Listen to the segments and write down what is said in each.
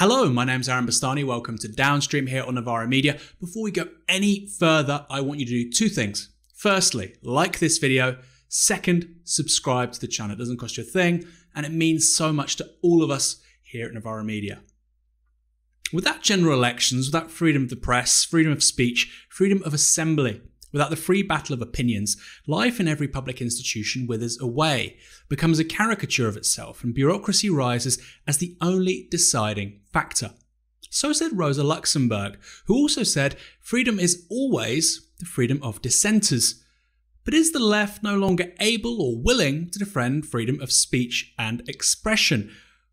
Hello, my name's Aaron Bastani. Welcome to Downstream here on Novara Media. Before we go any further, I want you to do two things. Firstly, like this video. Second, subscribe to the channel. It doesn't cost you a thing, and it means so much to all of us here at Novara Media. Without general elections, without freedom of the press, freedom of speech, freedom of assembly, without the free battle of opinions, life in every public institution withers away, becomes a caricature of itself, and bureaucracy rises as the only deciding factor. So said Rosa Luxemburg, who also said freedom is always the freedom of dissenters. But is the left no longer able or willing to defend freedom of speech and expression?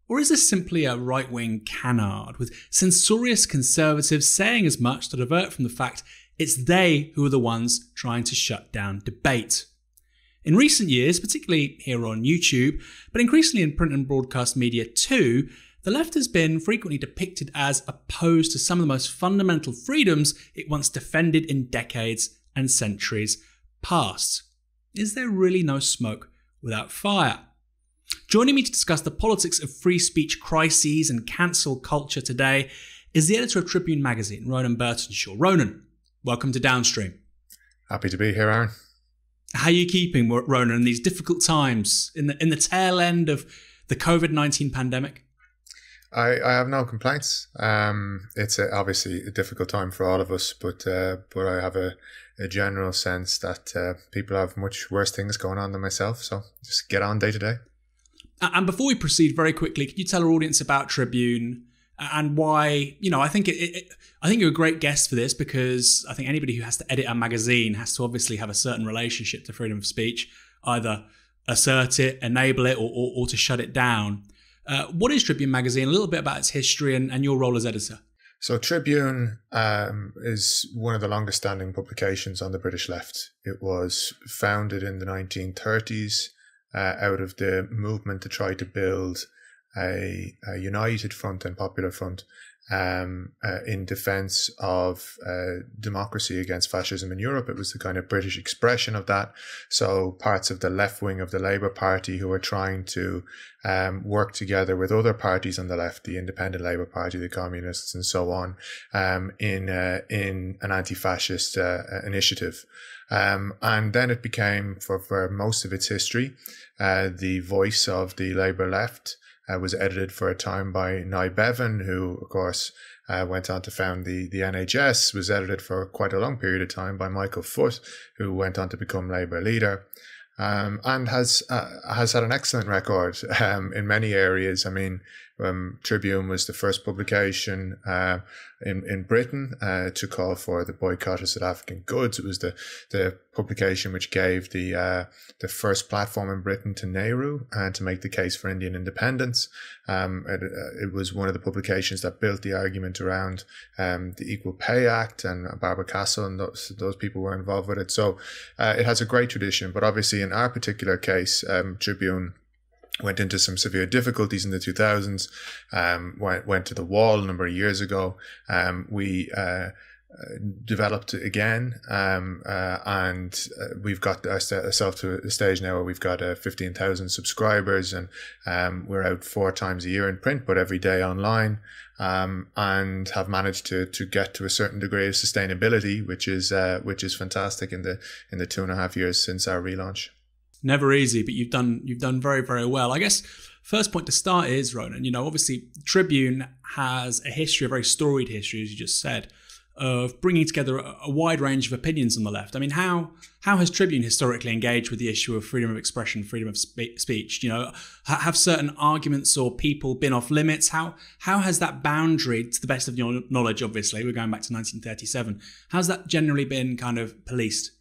Or is this simply a right wing canard, with censorious conservatives saying as much to divert from the fact it's they who are the ones trying to shut down debate? In recent years, particularly here on YouTube, but increasingly in print and broadcast media too, the left has been frequently depicted as opposed to some of the most fundamental freedoms it once defended in decades and centuries past. Is there really no smoke without fire? Joining me to discuss the politics of free speech crises and cancel culture today is the editor of Tribune magazine, Ronan Burtenshaw. Ronan, welcome to Downstream. Happy to be here, Aaron. How are you keeping, Ronan, in these difficult times in the in the tail end of the COVID nineteen pandemic? I, I have no complaints. Um, it's a, obviously a difficult time for all of us, but uh, but I have a, a general sense that uh, people have much worse things going on than myself. So just get on day to day. And before we proceed, very quickly, can you tell our audience about Tribune and why? You know, I think it, it, I think you're a great guest for this because I think anybody who has to edit a magazine has to obviously have a certain relationship to freedom of speech, either assert it, enable it, or, or, or to shut it down. Uh, what is Tribune magazine? A little bit about its history and, and your role as editor. So Tribune um, is one of the longest standing publications on the British left. It was founded in the 1930s uh, out of the movement to try to build a, a united front and popular front um, uh, in defense of uh, democracy against fascism in Europe. It was the kind of British expression of that. So parts of the left wing of the Labour Party who were trying to um, work together with other parties on the left, the Independent Labour Party, the Communists, and so on, um, in uh, in an anti-fascist uh, initiative. Um, and then it became, for, for most of its history, uh, the voice of the Labour left. Uh, was edited for a time by Nye Bevan, who, of course, uh, went on to found the, the NHS, was edited for quite a long period of time by Michael Foot, who went on to become Labour leader. Um, and has uh, has had an excellent record um, in many areas. I mean, um, Tribune was the first publication uh, in in Britain uh, to call for the boycott of South African goods. It was the the publication which gave the uh, the first platform in Britain to Nehru and to make the case for Indian independence. Um, it, uh, it, was one of the publications that built the argument around um, the Equal Pay Act, and Barbara Castle and those those people were involved with it. So uh, it has a great tradition. But obviously, in our particular case, um, Tribune went into some severe difficulties in the 2000s, um, went, went to the wall a number of years ago. Um, we, uh, developed again, um, uh, and uh, we've got ourselves to a stage now where we've got uh, 15,000 subscribers, and um, we're out four times a year in print, but every day online, um, and have managed to to get to a certain degree of sustainability, which is uh, which is fantastic in the in the two and a half years since our relaunch never easy, but you've done you've done very very well. I guess first point to start is Ronan. You know, obviously Tribune has a history, a very storied history, as you just said, of bringing together a, wide range of opinions on the left. I mean, how how has Tribune historically engaged with the issue of freedom of expression, freedom of spe- speech? You know, have certain arguments or people been off limits? How how has that boundary, to the best of your knowledge, obviously, we're going back to 1937, how's that generally been kind of policed?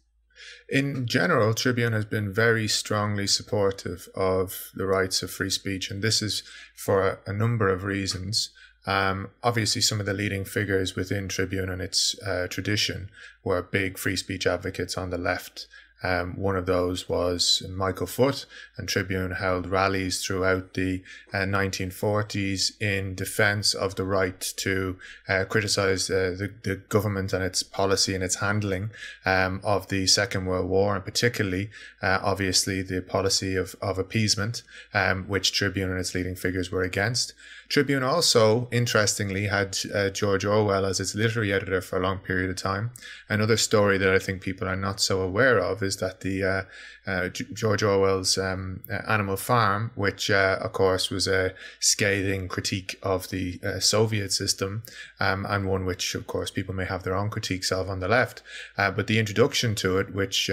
In general, Tribune has been very strongly supportive of the rights of free speech, and this is for a, number of reasons. Um, obviously, some of the leading figures within Tribune and its uh, tradition were big free speech advocates on the left um, one of those was Michael Foot, and Tribune held rallies throughout the uh, 1940s in defense of the right to uh, criticize uh, the, the government and its policy and its handling um, of the Second World War, and particularly, uh, obviously, the policy of, of appeasement, um, which Tribune and its leading figures were against. Tribune also, interestingly, had uh, George Orwell as its literary editor for a long period of time. Another story that I think people are not so aware of is that the uh, uh, George Orwell's um, uh, Animal Farm, which uh, of course was a scathing critique of the uh, Soviet system, um, and one which of course people may have their own critiques of on the left. But the introduction to it, which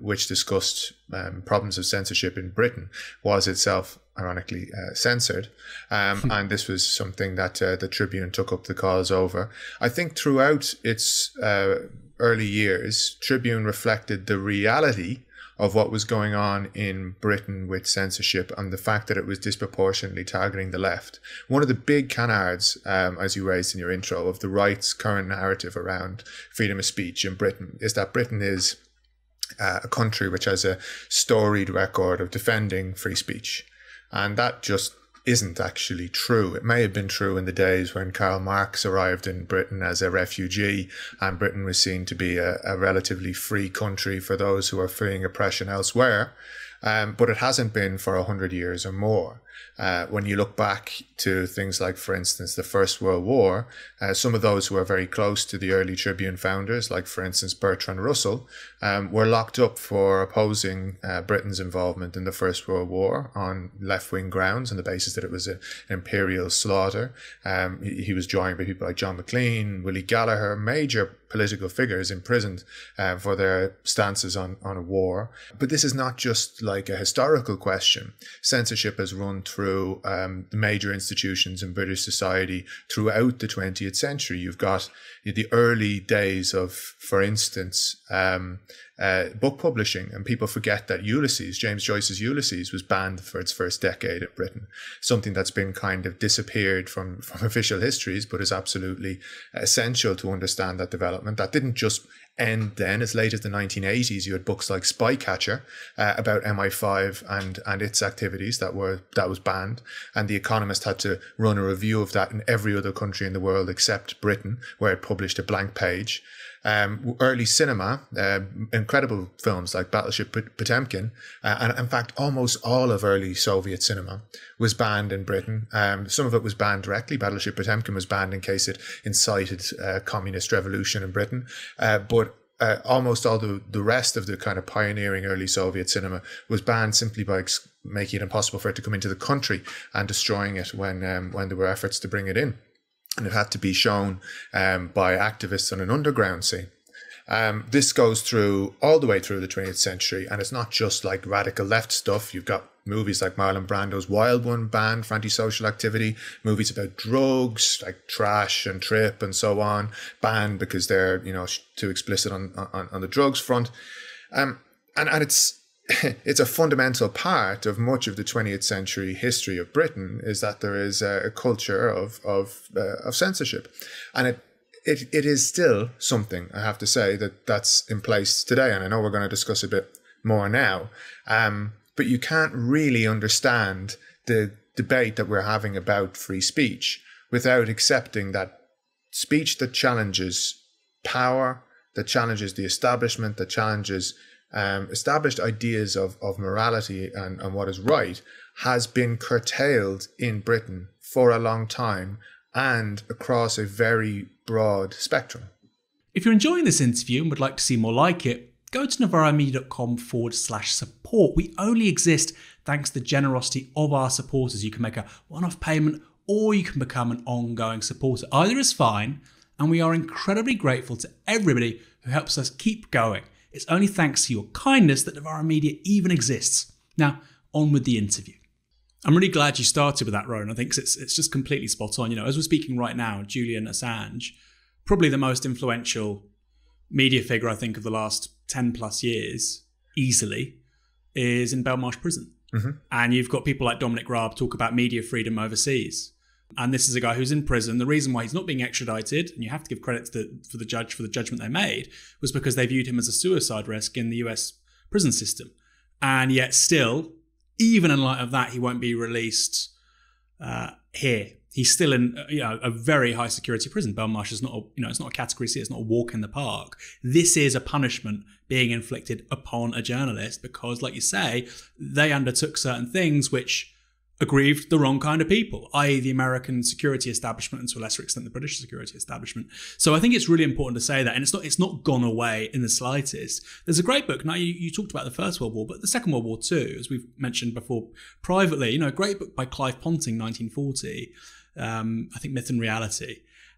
which discussed um, problems of censorship in Britain, was itself ironically censored, um, and this was something that the Tribune took up the cause over. I think throughout its early years, Tribune reflected the reality of what was going on in Britain with censorship and the fact that it was disproportionately targeting the left. One of the big canards, um, as you raised in your intro, of the right's current narrative around freedom of speech in Britain is that Britain is uh, a country which has a storied record of defending free speech. And that just isn't actually true. It may have been true in the days when Karl Marx arrived in Britain as a refugee and Britain was seen to be a, a relatively free country for those who are fleeing oppression elsewhere. Um, but it hasn't been for a hundred years or more. Uh, when you look back to things like, for instance, the First World War, uh, some of those who are very close to the early Tribune founders, like, for instance, Bertrand Russell, um, were locked up for opposing uh, Britain's involvement in the First World War on left wing grounds on the basis that it was an imperial slaughter. Um, he, he, was joined by people like John Maclean, Willie Gallacher, major political figures imprisoned uh, for their stances on, on a war. But this is not just like a historical question. Censorship has run through um, the major institutions in British society throughout the 20th century. You've got the early days of, for instance, um, uh, book publishing, and people forget that Ulysses, James Joyce's Ulysses, was banned for its first decade in Britain. Something that's been kind of disappeared from from official histories, but is absolutely essential to understand that development. That didn't just end then as late as the 1980s you had books like spycatcher uh, about mi5 and and its activities that were that was banned. And the economist had to run a review of that in every other country in the world except britain where it published a blank page um, early cinema, uh, incredible films like Battleship Potemkin, uh, and in fact, almost all of early Soviet cinema was banned in Britain. Um, some of it was banned directly. Battleship Potemkin was banned in case it incited uh, communist revolution in Britain, uh, but uh, almost all the, the rest of the kind of pioneering early Soviet cinema was banned simply by making it impossible for it to come into the country and destroying it when um, when there were efforts to bring it in and it had to be shown um, by activists on an underground scene. Um, this goes through all the way through the 20th century, and it's not just like radical left stuff. You've got movies like Marlon Brando's Wild One banned for antisocial activity, movies about drugs like Trash and Trip and so on, banned because they're you know too explicit on on, on the drugs front. Um, and and it's it's a fundamental part of much of the 20th century history of Britain is that there is a, a culture of of uh, of censorship, and it, it it is still something I have to say that that's in place today, and I know we're going to discuss a bit more now. Um, but you can't really understand the debate that we're having about free speech without accepting that speech that challenges power, that challenges the establishment, that challenges um, established ideas of, of morality and, and what is right has been curtailed in Britain for a long time and across a very broad spectrum. If you're enjoying this interview and would like to see more like it, go to novaramedia.com forward slash support. We only exist thanks to the generosity of our supporters. You can make a one off payment or you can become an ongoing supporter. Either is fine, and we are incredibly grateful to everybody who helps us keep going. It's only thanks to your kindness that Novara Media even exists. Now, on with the interview. I'm really glad you started with that, Rowan. I think it's it's just completely spot on. You know, as we're speaking right now, Julian Assange, probably the most influential media figure I think of the last ten plus years, easily, is in Belmarsh Prison. Mm-hmm. And you've got people like Dominic Raab talk about media freedom overseas. And this is a guy who's in prison. The reason why he's not being extradited, and you have to give credit to the, for the judge for the judgment they made, was because they viewed him as a suicide risk in the US prison system. And yet, still, even in light of that, he won't be released uh, here. He's still in you know, a very high security prison. Belmarsh is not, a, you know, it's not a category C. It's not a walk in the park. This is a punishment being inflicted upon a journalist because, like you say, they undertook certain things which aggrieved the wrong kind of people, i.e., the American security establishment and to a lesser extent the British security establishment. So I think it's really important to say that, and it's not it's not gone away in the slightest. There's a great book. Now you, you talked about the First World War, but the Second World War too, as we've mentioned before privately. You know, a great book by Clive Ponting, 1940. Um, I think Myth and Reality,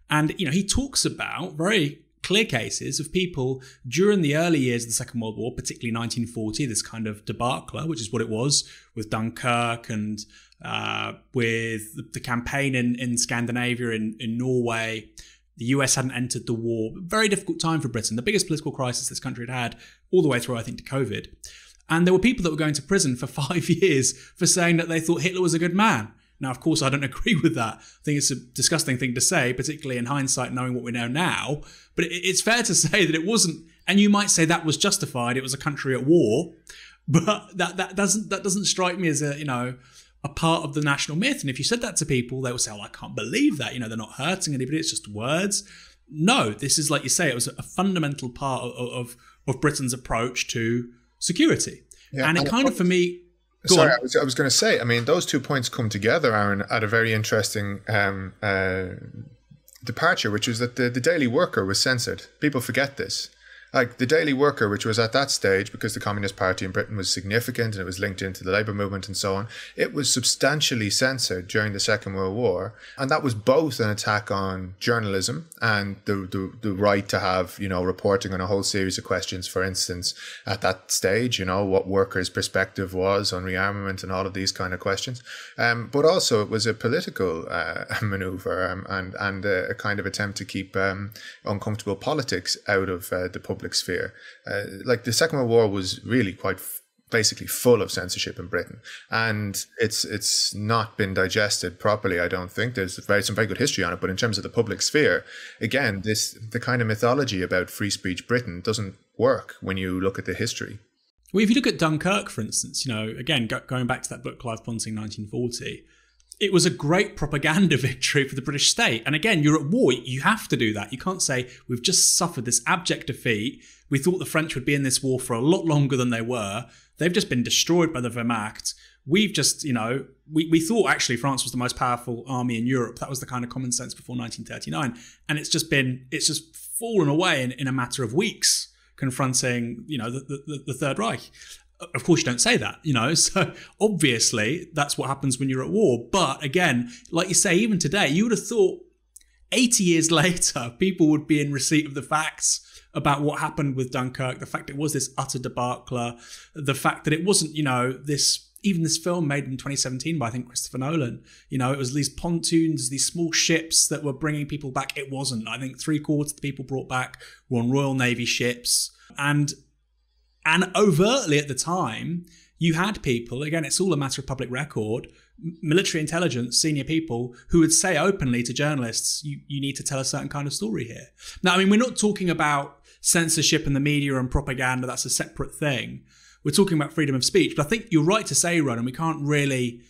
and you know he talks about very clear cases of people during the early years of the Second World War, particularly 1940, this kind of debacle, which is what it was with Dunkirk and uh, with the, campaign in, in Scandinavia, in, in Norway. The US hadn't entered the war. Very difficult time for Britain, the biggest political crisis this country had had all the way through, I think, to COVID. And there were people that were going to prison for five years for saying that they thought Hitler was a good man. Now, of course, I don't agree with that. I think it's a disgusting thing to say, particularly in hindsight, knowing what we know now. But it's fair to say that it wasn't, and you might say that was justified. It was a country at war, but that that doesn't that doesn't strike me as a you know a part of the national myth. And if you said that to people, they would say, "Oh, I can't believe that." You know, they're not hurting anybody; it's just words. No, this is like you say, it was a fundamental part of of, of Britain's approach to security, yeah, and it kind of for me Sorry, I was, I was, going to say. I mean, those two points come together, Aaron, at a very interesting um, uh, departure, which was that the, the Daily Worker was censored. People forget this like the Daily Worker, which was at that stage because the Communist Party in Britain was significant and it was linked into the labour movement and so on, it was substantially censored during the Second World War, and that was both an attack on journalism and the the, the right to have you know reporting on a whole series of questions. For instance, at that stage, you know what workers' perspective was on rearmament and all of these kind of questions, um, but also it was a political uh, manoeuvre um, and and a, a, kind of attempt to keep um, uncomfortable politics out of uh, the public public sphere. Uh, like the Second World War was really quite f- basically full of censorship in Britain, and it's it's not been digested properly. I don't think there's very some very good history on it, but in terms of the public sphere, again, this the kind of mythology about free speech Britain doesn't work when you look at the history. Well, if you look at Dunkirk, for instance, you know, again, go, going back to that book, Clive Ponting, 1940, it was a great propaganda victory for the British state. And again, you're at war. You have to do that. You can't say, we've just suffered this abject defeat. We thought the French would be in this war for a lot longer than they were. They've just been destroyed by the Wehrmacht. We've just, you know, we, we thought actually France was the most powerful army in Europe. That was the kind of common sense before 1939. And it's just been, it's just fallen away in, in a matter of weeks confronting, you know, the, the, the Third Reich of course you don't say that you know so obviously that's what happens when you're at war but again like you say even today you would have thought 80 years later people would be in receipt of the facts about what happened with dunkirk the fact it was this utter debacle the fact that it wasn't you know this even this film made in 2017 by I think Christopher Nolan, you know, it was these pontoons, these small ships that were bringing people back. It wasn't. I think three quarters of the people brought back were on Royal Navy ships. And and overtly at the time, you had people, again, it's all a matter of public record, military intelligence, senior people who would say openly to journalists, you, you need to tell a certain kind of story here. Now, I mean, we're not talking about censorship in the media and propaganda, that's a separate thing. We're talking about freedom of speech. But I think you're right to say, Ron, and we can't really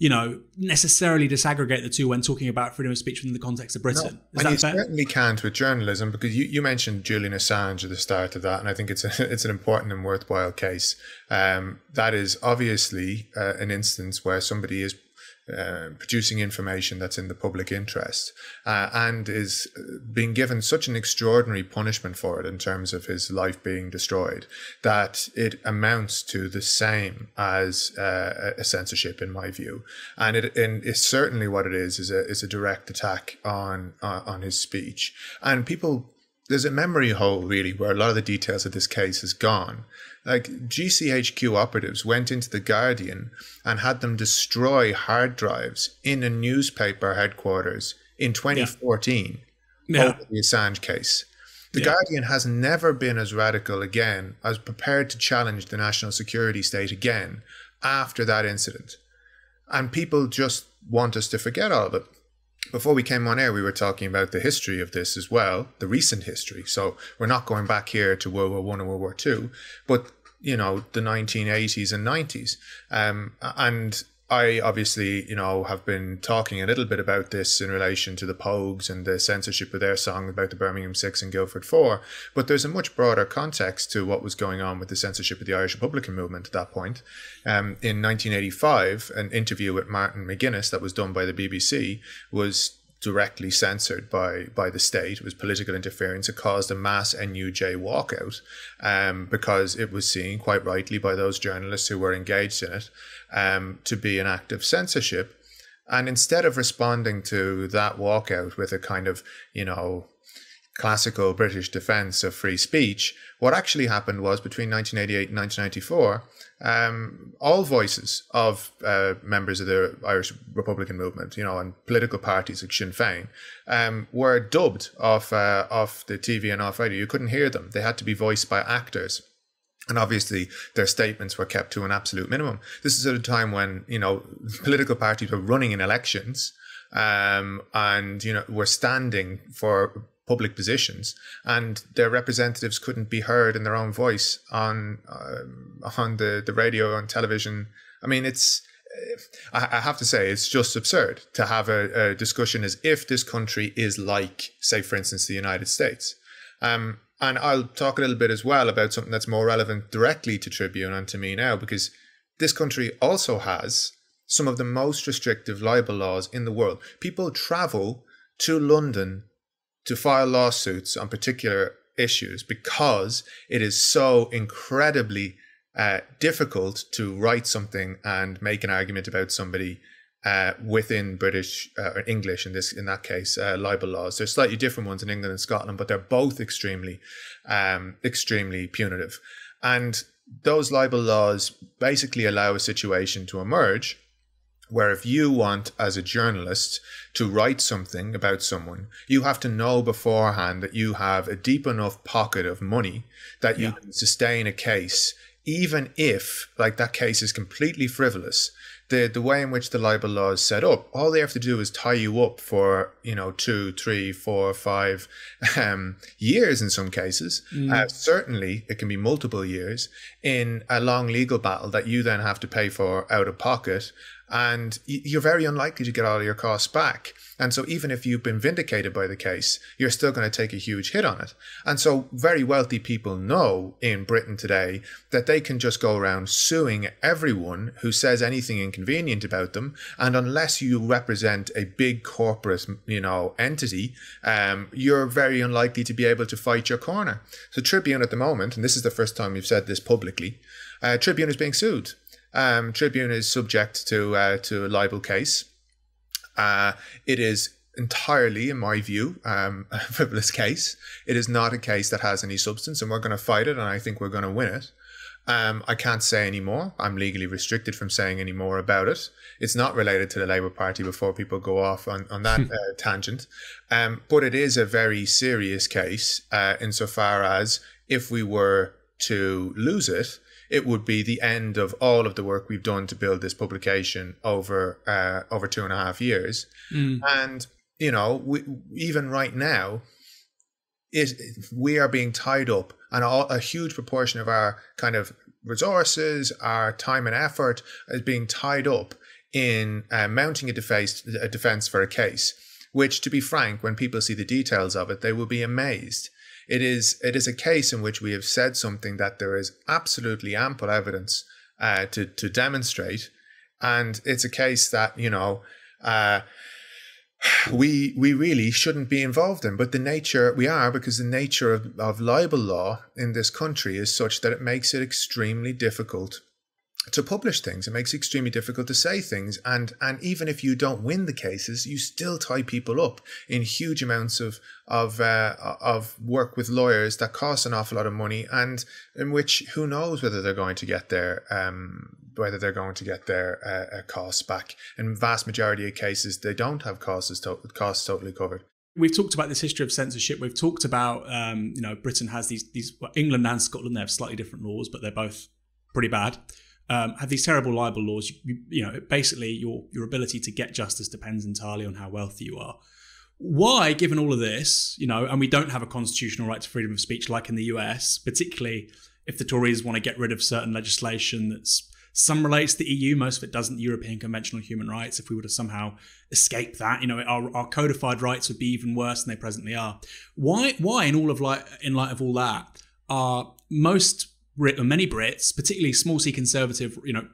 you know, necessarily disaggregate the two when talking about freedom of speech within the context of Britain. No, and you fair? certainly can't with journalism because you, you mentioned Julian Assange at the start of that, and I think it's a, it's an important and worthwhile case. Um, that is obviously uh, an instance where somebody is uh, producing information that's in the public interest uh, and is uh, being given such an extraordinary punishment for it in terms of his life being destroyed that it amounts to the same as uh, a censorship in my view. And it and it's certainly what it is is a is a direct attack on uh, on his speech. And people there's a memory hole really where a lot of the details of this case has gone like GCHQ operatives went into the Guardian and had them destroy hard drives in a newspaper headquarters in 2014 yeah. over the Assange case. The yeah. Guardian has never been as radical again as prepared to challenge the national security state again after that incident. And people just want us to forget all of it. Before we came on air, we were talking about the history of this as well, the recent history. So we're not going back here to World War One and World War Two, but you know the 1980s and 90s, um, and I obviously, you know, have been talking a little bit about this in relation to the Pogues and the censorship of their song about the Birmingham Six and Guildford Four, but there's a much broader context to what was going on with the censorship of the Irish Republican movement at that point. Um, in 1985, an interview with Martin McGuinness that was done by the BBC was directly censored by by the state. It was political interference. It caused a mass NUJ walkout um, because it was seen quite rightly by those journalists who were engaged in it um, to be an act of censorship. And instead of responding to that walkout with a kind of, you know, classical British defense of free speech, what actually happened was between 1988 and 1994, um, all voices of uh, members of the Irish Republican movement, you know, and political parties like Sinn Féin, um, were dubbed off uh, off the TV and off radio. You couldn't hear them; they had to be voiced by actors. And obviously, their statements were kept to an absolute minimum. This is at a time when you know political parties were running in elections, um, and you know were standing for public positions, and their representatives couldn't be heard in their own voice on uh, on the the radio and television. I mean, it's I, I have to say it's just absurd to have a, a, discussion as if this country is like, say, for instance, the United States. Um, and I'll talk a little bit as well about something that's more relevant directly to Tribune and to me now, because this country also has some of the most restrictive libel laws in the world. People travel to London to file lawsuits on particular issues because it is so incredibly uh, difficult to write something and make an argument about somebody uh, within British uh, or English in this in that case uh, libel laws. There's slightly different ones in England and Scotland, but they're both extremely um, extremely punitive. And those libel laws basically allow a situation to emerge where if you want as a journalist to write something about someone you have to know beforehand that you have a deep enough pocket of money that you yeah. can sustain a case even if like that case is completely frivolous the the way in which the libel law is set up, all they have to do is tie you up for you know two, three, four, five um, years in some cases. Mm. Uh, certainly, it can be multiple years in a long legal battle that you then have to pay for out of pocket, and you're very unlikely to get all of your costs back. And so, even if you've been vindicated by the case, you're still going to take a huge hit on it. And so, very wealthy people know in Britain today that they can just go around suing everyone who says anything inconvenient about them. And unless you represent a big corporate, you know, entity, um, you're very unlikely to be able to fight your corner. So, Tribune at the moment, and this is the first time we've said this publicly, uh, Tribune is being sued. Um, Tribune is subject to uh, to a libel case. Uh, it is entirely, in my view, um, a frivolous case. It is not a case that has any substance, and we're going to fight it, and I think we're going to win it. Um, I can't say any more. I'm legally restricted from saying any more about it. It's not related to the Labour Party before people go off on, on that uh, tangent. Um, but it is a very serious case uh, insofar as if we were to lose it, it would be the end of all of the work we've done to build this publication over uh, over two and a half years. Mm. And you know, we, even right now, it, we are being tied up, and all, a huge proportion of our kind of resources, our time and effort is being tied up in uh, mounting a defense, a defense for a case. Which, to be frank, when people see the details of it, they will be amazed it is it is a case in which we have said something that there is absolutely ample evidence uh, to to demonstrate, and it's a case that you know. Uh, we we really shouldn't be involved in, but the nature we are because the nature of, of libel law in this country is such that it makes it extremely difficult to publish things. It makes it extremely difficult to say things. And and even if you don't win the cases, you still tie people up in huge amounts of of uh, of work with lawyers that cost an awful lot of money, and in which who knows whether they're going to get their um, whether they're going to get their uh, uh costs back. In vast majority of cases, they don't have costs to- costs totally covered. We've talked about this history of censorship. We've talked about um, you know Britain has these these well, England and Scotland they have slightly different laws, but they're both pretty bad um, have these terrible libel laws. You, you, know, basically your your ability to get justice depends entirely on how wealthy you are. Why, given all of this, you know, and we don't have a constitutional right to freedom of speech like in the US, particularly if the Tories want to get rid of certain legislation that's Some relates to the EU, most of it doesn't. The European Convention on Human Rights. If we were to somehow escape that, you know, our, our codified rights would be even worse than they presently are. Why? Why, in all of light, in light of all that, are most Brit, many Brits, particularly small c conservative, you know,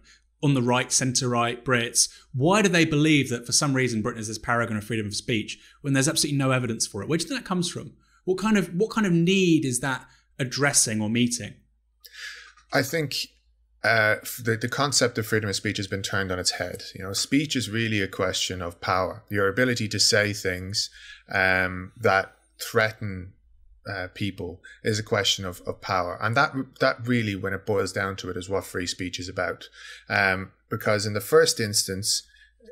on the right, centre right Brits, why do they believe that for some reason Britain is this paragon of freedom of speech when there's absolutely no evidence for it? Where do you think that comes from? What kind of what kind of need is that addressing or meeting? I think uh, the, the concept of freedom of speech has been turned on its head. You know, speech is really a question of power, your ability to say things um, that threaten uh, people is a question of, of power. And that that really, when it boils down to it, is what free speech is about. Um, because in the first instance,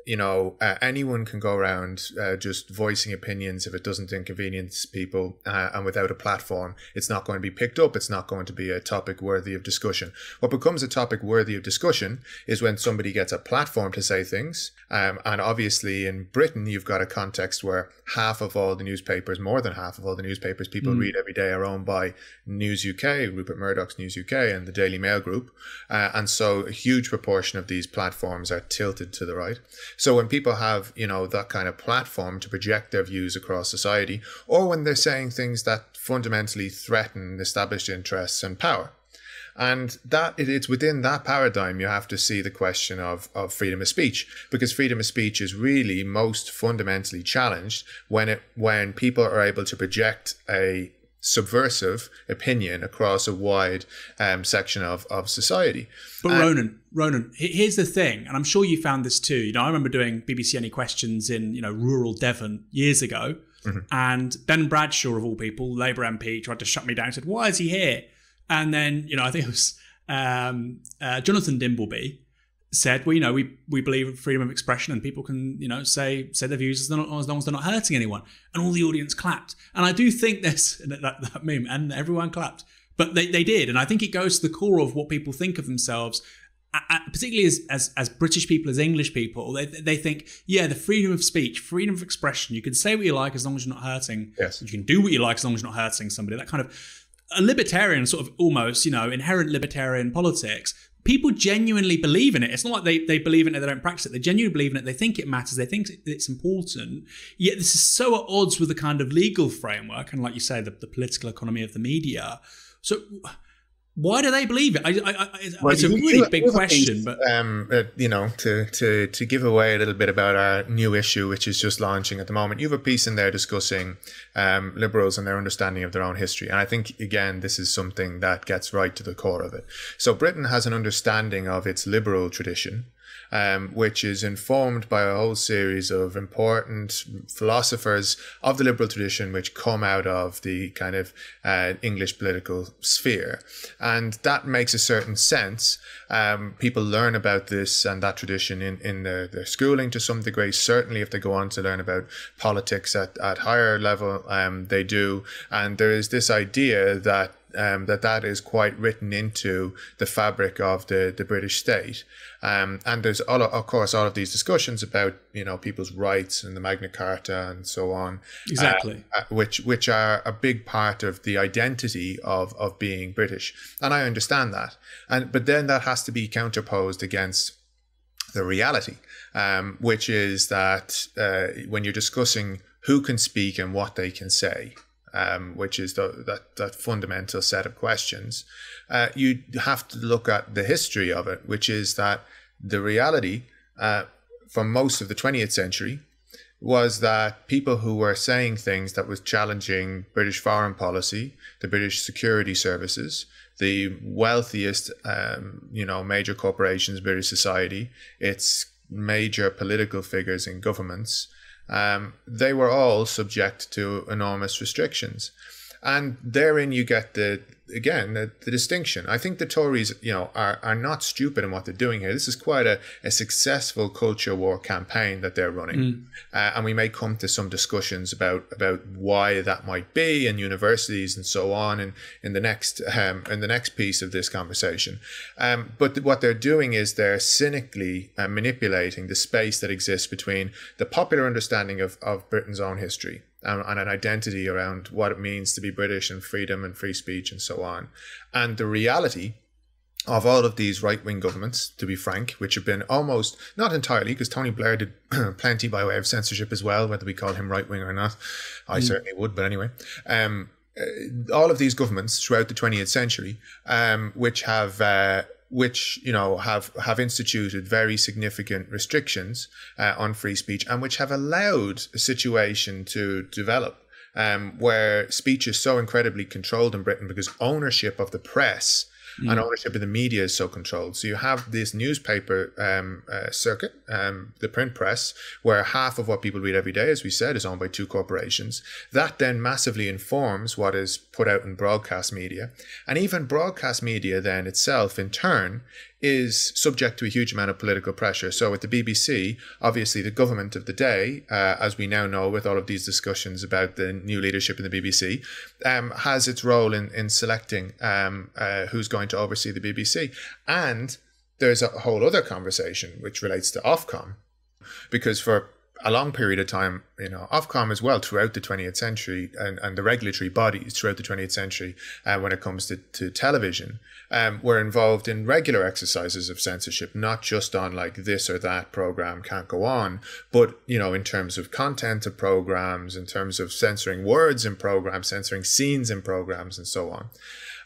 you know, uh, anyone can go around uh, just voicing opinions if it doesn't inconvenience people, uh, and without a platform, it's not going to be picked up. It's not going to be a topic worthy of discussion. What becomes a topic worthy of discussion is when somebody gets a platform to say things. Um, and obviously, in Britain, you've got a context where half of all the newspapers, more than half of all the newspapers people mm. read every day, are owned by News UK, Rupert Murdoch's News UK, and the Daily Mail Group. Uh, and so, a huge proportion of these platforms are tilted to the right. So when people have, you know, that kind of platform to project their views across society, or when they're saying things that fundamentally threaten established interests and power. And that it's within that paradigm you have to see the question of, of freedom of speech, because freedom of speech is really most fundamentally challenged when it when people are able to project a subversive opinion across a wide um, section of, of society. But um, Ronan, Ronan, here's the thing, and I'm sure you found this too. You know, I remember doing BBC Any Questions in you know rural Devon years ago, mm-hmm. and Ben Bradshaw of all people, Labour MP, tried to shut me down. Said, "Why is he here?" And then you know, I think it was um, uh, Jonathan Dimbleby said, well, you know, we, we believe in freedom of expression and people can, you know, say say their views as, not, as long as they're not hurting anyone. And all the audience clapped. And I do think there's that, that meme, and everyone clapped. But they, they did. And I think it goes to the core of what people think of themselves, particularly as, as, as British people, as English people. They, they think, yeah, the freedom of speech, freedom of expression, you can say what you like as long as you're not hurting. Yes. You can do what you like as long as you're not hurting somebody. That kind of a libertarian sort of almost, you know, inherent libertarian politics people genuinely believe in it. It's not like they, they believe in it, they don't practice it. They genuinely believe in it. They think it matters. They think it's important. Yet this is so at odds with the kind of legal framework and, like you say, the, the political economy of the media. So why do they believe it? I, I, I, well, it's a really big question, but um, uh, you know, to to to give away a little bit about our new issue, which is just launching at the moment, you have a piece in there discussing um, liberals and their understanding of their own history, and I think again, this is something that gets right to the core of it. So Britain has an understanding of its liberal tradition, um, which is informed by a whole series of important philosophers of the liberal tradition, which come out of the kind of uh, English political sphere. And that makes a certain sense. Um, people learn about this and that tradition in, in their, their schooling to some degree. Certainly, if they go on to learn about politics at, at higher level, um, they do. And there is this idea that um, that that is quite written into the fabric of the, the British state. Um, and there's all of, course all of these discussions about you know people's rights and the Magna Carta and so on. Exactly. Uh, uh, which which are a big part of the identity of of being British, and I understand that. And but then that has to be counterposed against the reality, um, which is that uh, when you're discussing who can speak and what they can say, um, which is the, that, that fundamental set of questions, uh, you have to look at the history of it, which is that the reality uh, from most of the 20th century was that people who were saying things that was challenging British foreign policy, the British security services, the wealthiest, um, you know, major corporations, British society, its major political figures in governments, um, they were all subject to enormous restrictions. And therein you get the again the, the, distinction. I think the Tories, you know, are, are not stupid in what they're doing here. This is quite a, a successful culture war campaign that they're running, mm. uh, and we may come to some discussions about about why that might be and universities and so on, and in the next um, in the next piece of this conversation. Um, but what they're doing is they're cynically uh, manipulating the space that exists between the popular understanding of of Britain's own history and, and an identity around what it means to be British and freedom and free speech and so on. And the reality of all of these right wing governments, to be frank, which have been almost not entirely, because Tony Blair did plenty by way of censorship as well, whether we call him right wing or not. I mm. certainly would, but anyway. Um, uh, all of these governments throughout the 20th century, um, which have uh, which you know have have instituted very significant restrictions uh, on free speech and which have allowed a situation to develop um, where speech is so incredibly controlled in Britain because ownership of the press mm. and ownership of the media is so controlled. So you have this newspaper um, uh, circuit, um, the print press, where half of what people read every day, as we said, is owned by two corporations. That then massively informs what is put out in broadcast media. And even broadcast media then itself, in turn, is subject to a huge amount of political pressure. So, with the BBC, obviously, the government of the day, uh, as we now know with all of these discussions about the new leadership in the BBC, um, has its role in, in selecting um, uh, who's going to oversee the BBC. And there's a whole other conversation which relates to Ofcom, because for a long period of time, you know, Ofcom as well throughout the 20th century and, and the regulatory bodies throughout the 20th century uh, when it comes to, to television um, were involved in regular exercises of censorship, not just on like this or that program can't go on, but, you know, in terms of content of programs, in terms of censoring words in programs, censoring scenes in programs and so on.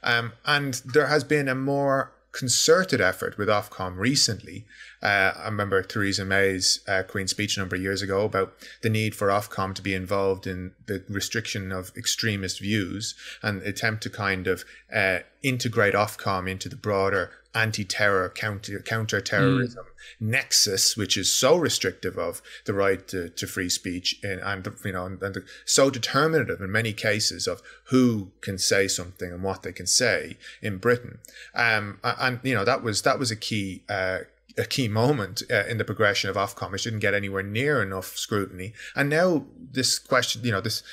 Um, and there has been a more concerted effort with Ofcom recently. Uh, I remember Theresa May's uh, Queen's speech a number of years ago about the need for Ofcom to be involved in the restriction of extremist views and attempt to kind of uh, integrate Ofcom into the broader anti-terror counter counter-terrorism mm. nexus which is so restrictive of the right to, to free speech and, and you know and, and so determinative in many cases of who can say something and what they can say in Britain um and you know that was that was a key uh, a key moment uh, in the progression of Ofcom. It didn't get anywhere near enough scrutiny. And now this question, you know, this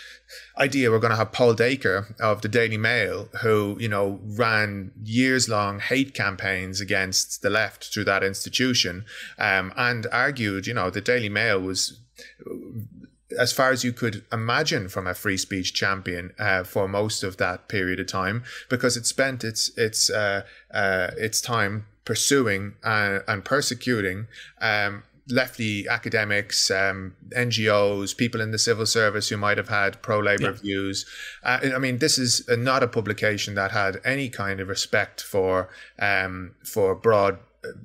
idea we're going to have Paul Dacre of the Daily Mail, who, you know, ran years long hate campaigns against the left through that institution um, and argued, you know, the Daily Mail was as far as you could imagine from a free speech champion uh, for most of that period of time because it spent its its uh, uh, its time pursuing uh, and persecuting um, lefty academics, um, NGOs, people in the civil service who might have had pro labor yeah. views. Uh, I mean, this is not a publication that had any kind of respect for um, for broad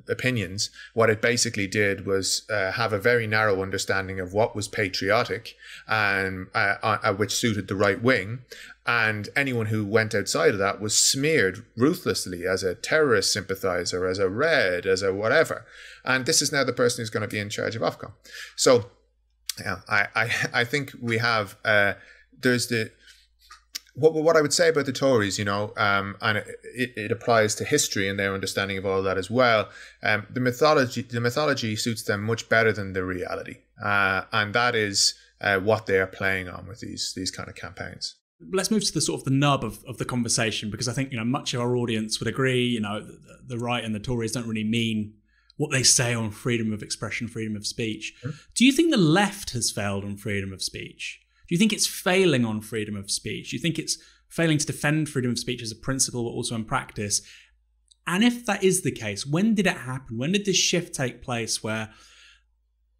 opinions. What it basically did was uh, have a very narrow understanding of what was patriotic and uh, uh, which suited the right wing, and anyone who went outside of that was smeared ruthlessly as a terrorist sympathizer, as a red, as a whatever. And this is now the person who's going to be in charge of Ofcom. So, yeah, I, I, I think we have, uh, there's the, what, what I would say about the Tories, you know, um, and it, it, applies to history and their understanding of all of that as well. Um, the mythology, the mythology suits them much better than the reality, uh, and that is uh, what they are playing on with these these kind of campaigns let's move to the sort of the nub of, of the conversation because I think you know much of our audience would agree. You know, the, the right and the Tories don't really mean what they say on freedom of expression, freedom of speech. Mm-hmm. Do you think the left has failed on freedom of speech? Do you think it's failing on freedom of speech? Do you think it's failing to defend freedom of speech as a principle, but also in practice? And if that is the case, when did it happen? When did this shift take place where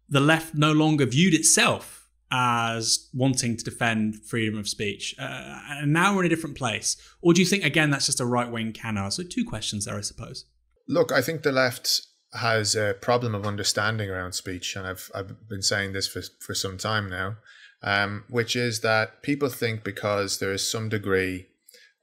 the left no longer viewed itself as wanting to defend freedom of speech. Uh, and now we're in a different place. Or do you think, again, that's just a right wing canard? So, two questions there, I suppose. Look, I think the left has a problem of understanding around speech. And I've, I've been saying this for, for some time now, um, which is that people think because there is some degree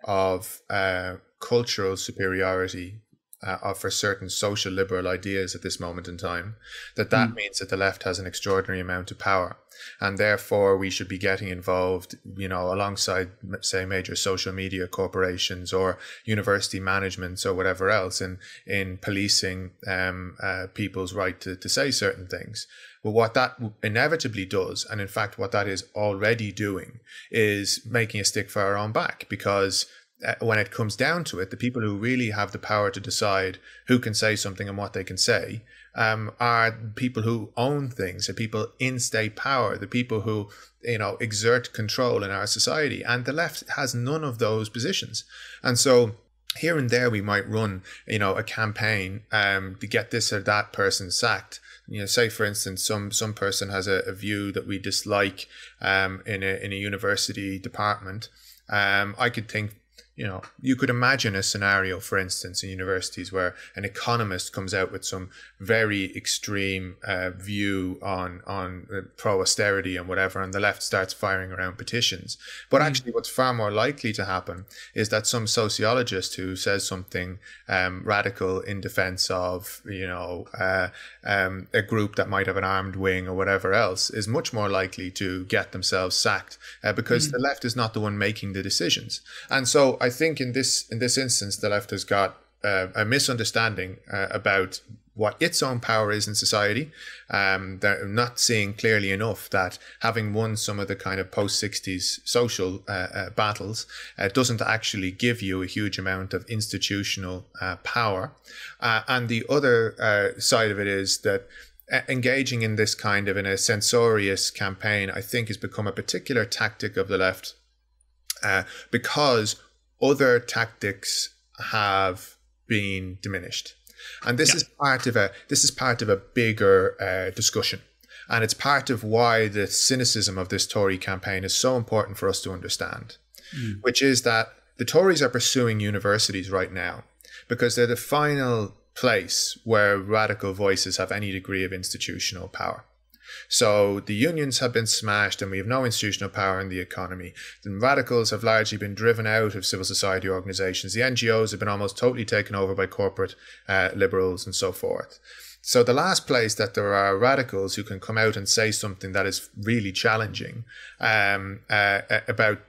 of uh, cultural superiority uh, for certain social liberal ideas at this moment in time, that that mm. means that the left has an extraordinary amount of power and therefore we should be getting involved you know alongside say major social media corporations or university managements or whatever else in in policing um, uh, people's right to, to say certain things but what that inevitably does, and in fact, what that is already doing, is making a stick for our own back. Because uh, when it comes down to it, the people who really have the power to decide who can say something and what they can say um, are people who own things, the people in state power, the people who you know exert control in our society, and the left has none of those positions, and so here and there we might run you know a campaign um, to get this or that person sacked you know say for instance some some person has a, a view that we dislike um, in a in a university department. Um, I could think you know, you could imagine a scenario, for instance, in universities where an economist comes out with some very extreme uh, view on on uh, pro austerity and whatever, and the left starts firing around petitions. But mm. actually, what's far more likely to happen is that some sociologist who says something um, radical in defense of, you know, uh, um, a group that might have an armed wing or whatever else is much more likely to get themselves sacked uh, because mm. the left is not the one making the decisions. And so I I think in this in this instance, the left has got uh, a misunderstanding uh, about what its own power is in society. Um, they're not seeing clearly enough that having won some of the kind of post 60s social uh, uh, battles uh, doesn't actually give you a huge amount of institutional uh, power. Uh, and the other uh, side of it is that engaging in this kind of in a censorious campaign, I think has become a particular tactic of the left because other tactics have been diminished. And this yeah. is part of a this is part of a bigger uh, discussion, and it's part of why the cynicism of this Tory campaign is so important for us to understand, mm. which is that the Tories are pursuing universities right now because they're the final place where radical voices have any degree of institutional power. So the unions have been smashed and we have no institutional power in the economy. The radicals have largely been driven out of civil society organizations. The NGOs have been almost totally taken over by corporate uh, liberals and so forth. So the last place that there are radicals who can come out and say something that is really challenging um, uh, about,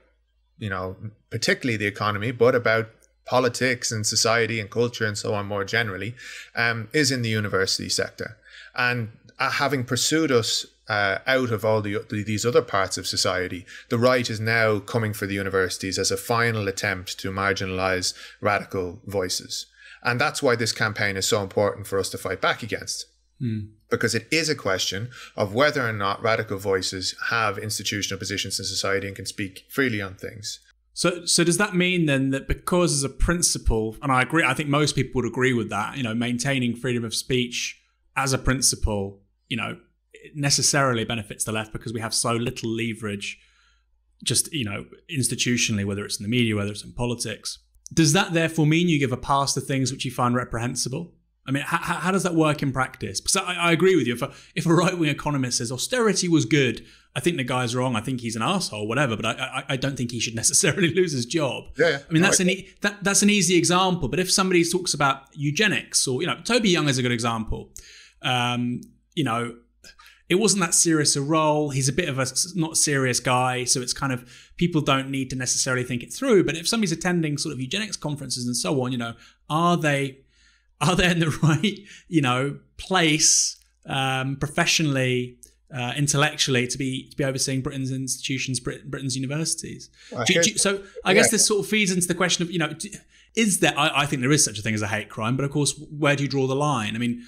you know, particularly the economy, but about politics and society and culture and so on more generally, um, is in the university sector. And having pursued us uh, out of all the, these other parts of society, the right is now coming for the universities as a final attempt to marginalize radical voices. And that's why this campaign is so important for us to fight back against. Mm. Because it is a question of whether or not radical voices have institutional positions in society and can speak freely on things. So, so does that mean then that because as a principle, and I agree, I think most people would agree with that, you know, maintaining freedom of speech as a principle you know, necessarily benefits the left because we have so little leverage just, you know, institutionally, whether it's in the media, whether it's in politics. Does that therefore mean you give a pass to things which you find reprehensible? I mean, how, how does that work in practice? Because I, I agree with you. If a, if a right wing economist says austerity was good, I think the guy's wrong. I think he's an asshole, whatever. But I, I, I don't think he should necessarily lose his job. Yeah, yeah. I mean, that's an e- that, that's an easy example. But if somebody talks about eugenics, or you know, Toby Young is a good example. Um, you know, it wasn't that serious a role. He's a bit of a not serious guy, so it's kind of people don't need to necessarily think it through. But if somebody's attending sort of eugenics conferences and so on, you know, are they are they in the right you know place um, professionally? Uh, intellectually, to be to be overseeing Britain's institutions, Britain's universities. Well, do, do, so, I yeah. guess this sort of feeds into the question of you know, is there? I, I think there is such a thing as a hate crime, but of course, where do you draw the line? I mean,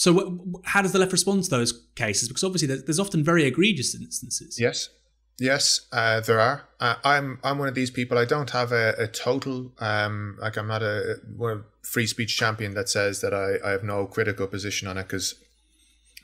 so, how does the left respond to those cases? Because obviously, there's, there's often very egregious instances. Yes, yes, uh, there are. Uh, I'm I'm one of these people. I don't have a, a total um, like I'm not a, a free speech champion that says that I, I have no critical position on it because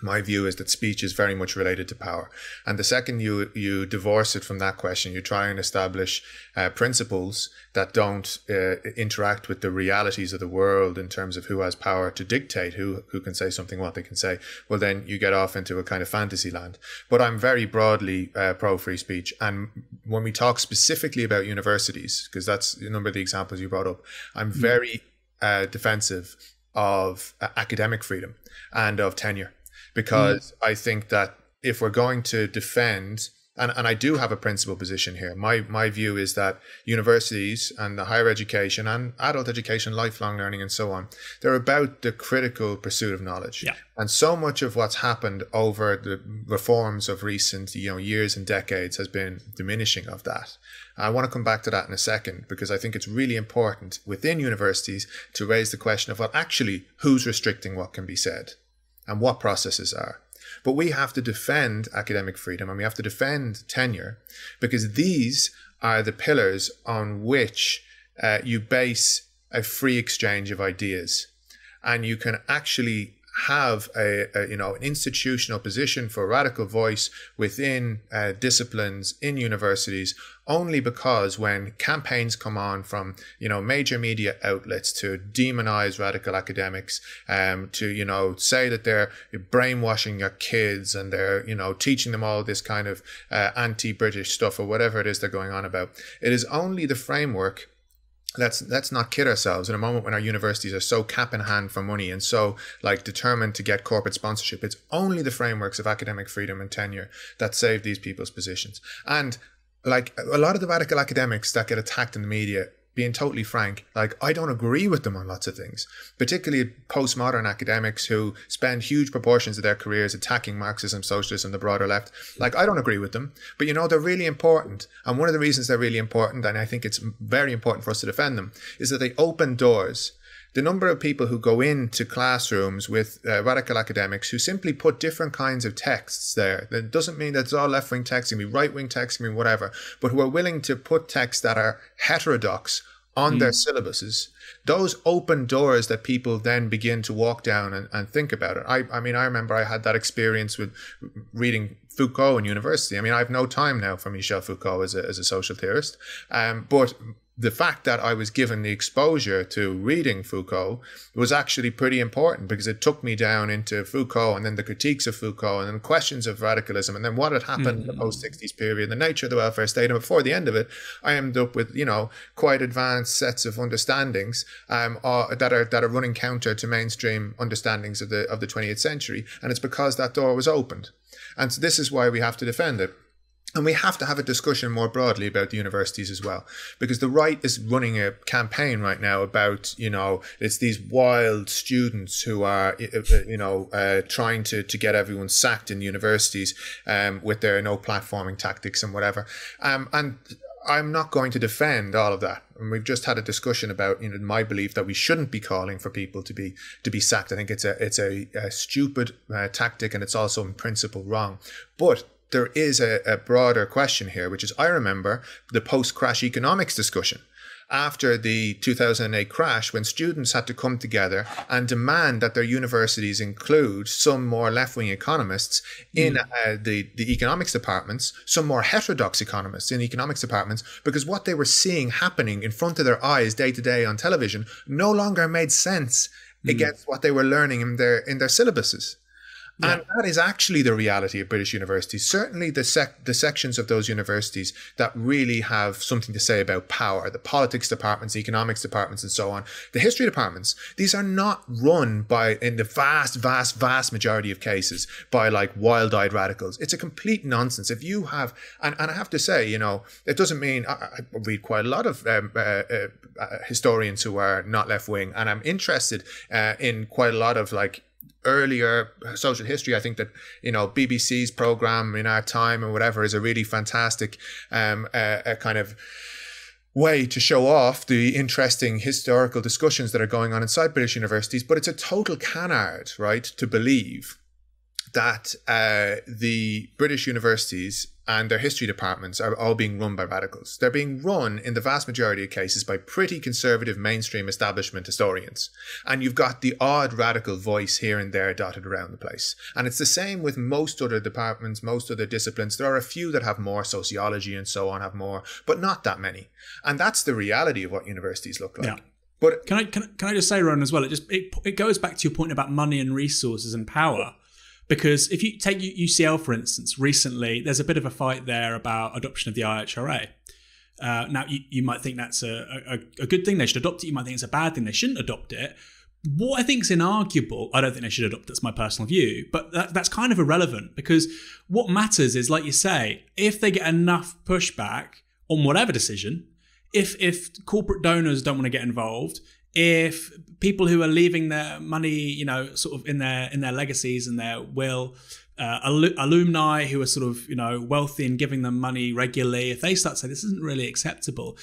my view is that speech is very much related to power. And the second you you divorce it from that question, you try and establish uh, principles that don't uh, interact with the realities of the world in terms of who has power to dictate who who can say something, what they can say. Well, then you get off into a kind of fantasy land. But I'm very broadly uh, pro free speech, and when we talk specifically about universities, because that's a number of the examples you brought up, I'm mm. very uh, defensive of uh, academic freedom and of tenure because mm. I think that if we're going to defend and, and I do have a principal position here. My my view is that universities and the higher education and adult education, lifelong learning, and so on, they're about the critical pursuit of knowledge. Yeah. And so much of what's happened over the reforms of recent you know years and decades has been diminishing of that. I want to come back to that in a second because I think it's really important within universities to raise the question of well, actually, who's restricting what can be said and what processes are. But we have to defend academic freedom and we have to defend tenure because these are the pillars on which uh, you base a free exchange of ideas, and you can actually have a, a, you know an institutional position for radical voice within uh, disciplines in universities only because when campaigns come on from you know major media outlets to demonize radical academics um, to you know say that they're brainwashing your kids and they're you know teaching them all this kind of uh, anti-british stuff or whatever it is they're going on about it is only the framework let's let's not kid ourselves. In a moment when our universities are so cap in hand for money and so like determined to get corporate sponsorship it's only the frameworks of academic freedom and tenure that save these people's positions. And like a lot of the radical academics that get attacked in the media being totally frank, like I don't agree with them on lots of things, particularly postmodern academics who spend huge proportions of their careers attacking Marxism, socialism, and the broader left. Like I don't agree with them, but you know, they're really important. And one of the reasons they're really important, and I think it's very important for us to defend them, is that they open doors the number of people who go into classrooms with uh, radical academics who simply put different kinds of texts there. That doesn't mean that it's all left wing text, can be right wing text, can be whatever, but who are willing to put texts that are heterodox on mm. their syllabuses. Those open doors that people then begin to walk down and, and think about it. I, I mean, I remember I had that experience with reading Foucault in university. I mean, I have no time now for Michel Foucault as a, as a social theorist, um, but the fact that I was given the exposure to reading Foucault was actually pretty important because it took me down into Foucault and then the critiques of Foucault and then questions of radicalism and then what had happened mm-hmm. in the mm-hmm. post 60s period, the nature of the welfare state. And before the end of it, I ended up with, you know, quite advanced sets of understandings um, uh, that are that are running counter to mainstream understandings of the of the 20th century. And it's because that door was opened. And so this is why we have to defend it. And we have to have a discussion more broadly about the universities as well, because the right is running a campaign right now about, you know, it's these wild students who are, you know, uh, trying to, to get everyone sacked in universities um, with their no platforming tactics and whatever. Um, and I'm not going to defend all of that. And we've just had a discussion about, you know, my belief that we shouldn't be calling for people to be to be sacked. I think it's a it's a, a stupid uh, tactic, and it's also in principle wrong. But there is a, a broader question here, which is I remember the post crash economics discussion after the 2008 crash when students had to come together and demand that their universities include some more left-wing economists in mm. uh, the, the economics departments, some more heterodox economists in economics departments, because what they were seeing happening in front of their eyes day to day on television no longer made sense mm. against what they were learning in their in their syllabuses. Yeah. And that is actually the reality of British universities. Certainly, the sec- the sections of those universities that really have something to say about power, the politics departments, the economics departments, and so on, the history departments. These are not run by, in the vast, vast, vast majority of cases, by like wild-eyed radicals. It's a complete nonsense. If you have, and, and I have to say, you know, it doesn't mean I, I read quite a lot of um, uh, uh, uh historians who are not left wing, and I'm interested uh, in quite a lot of like earlier social history. I think that you know BBC's program in our time and whatever is a really fantastic um, a kind of way to show off the interesting historical discussions that are going on inside British universities. But it's a total canard, right, to believe that uh, the British universities and their history departments are all being run by radicals. They're being run in the vast majority of cases by pretty conservative mainstream establishment historians. And you've got the odd radical voice here and there dotted around the place. And it's the same with most other departments, most other disciplines. There are a few that have more sociology and so on, have more, but not that many. And that's the reality of what universities look like. Yeah. But can I, can, can I just say, Ron, as well? It just it, it goes back to your point about money and resources and power. Because if you take UCL, for instance, recently, there's a bit of a fight there about adoption of the IHRA. Uh, now, you, you might think that's a, a, a good thing. They should adopt it. You might think it's a bad thing. They shouldn't adopt it. What I think is inarguable, I don't think they should adopt. That's my personal view, but that, that's kind of irrelevant because what matters is, like you say, if they get enough pushback on whatever decision, if if corporate donors don't want to get involved, if people who are leaving their money, you know, sort of in their in their legacies and their will, uh, alumni who are sort of you know wealthy and giving them money regularly, if they start saying this isn't really acceptable,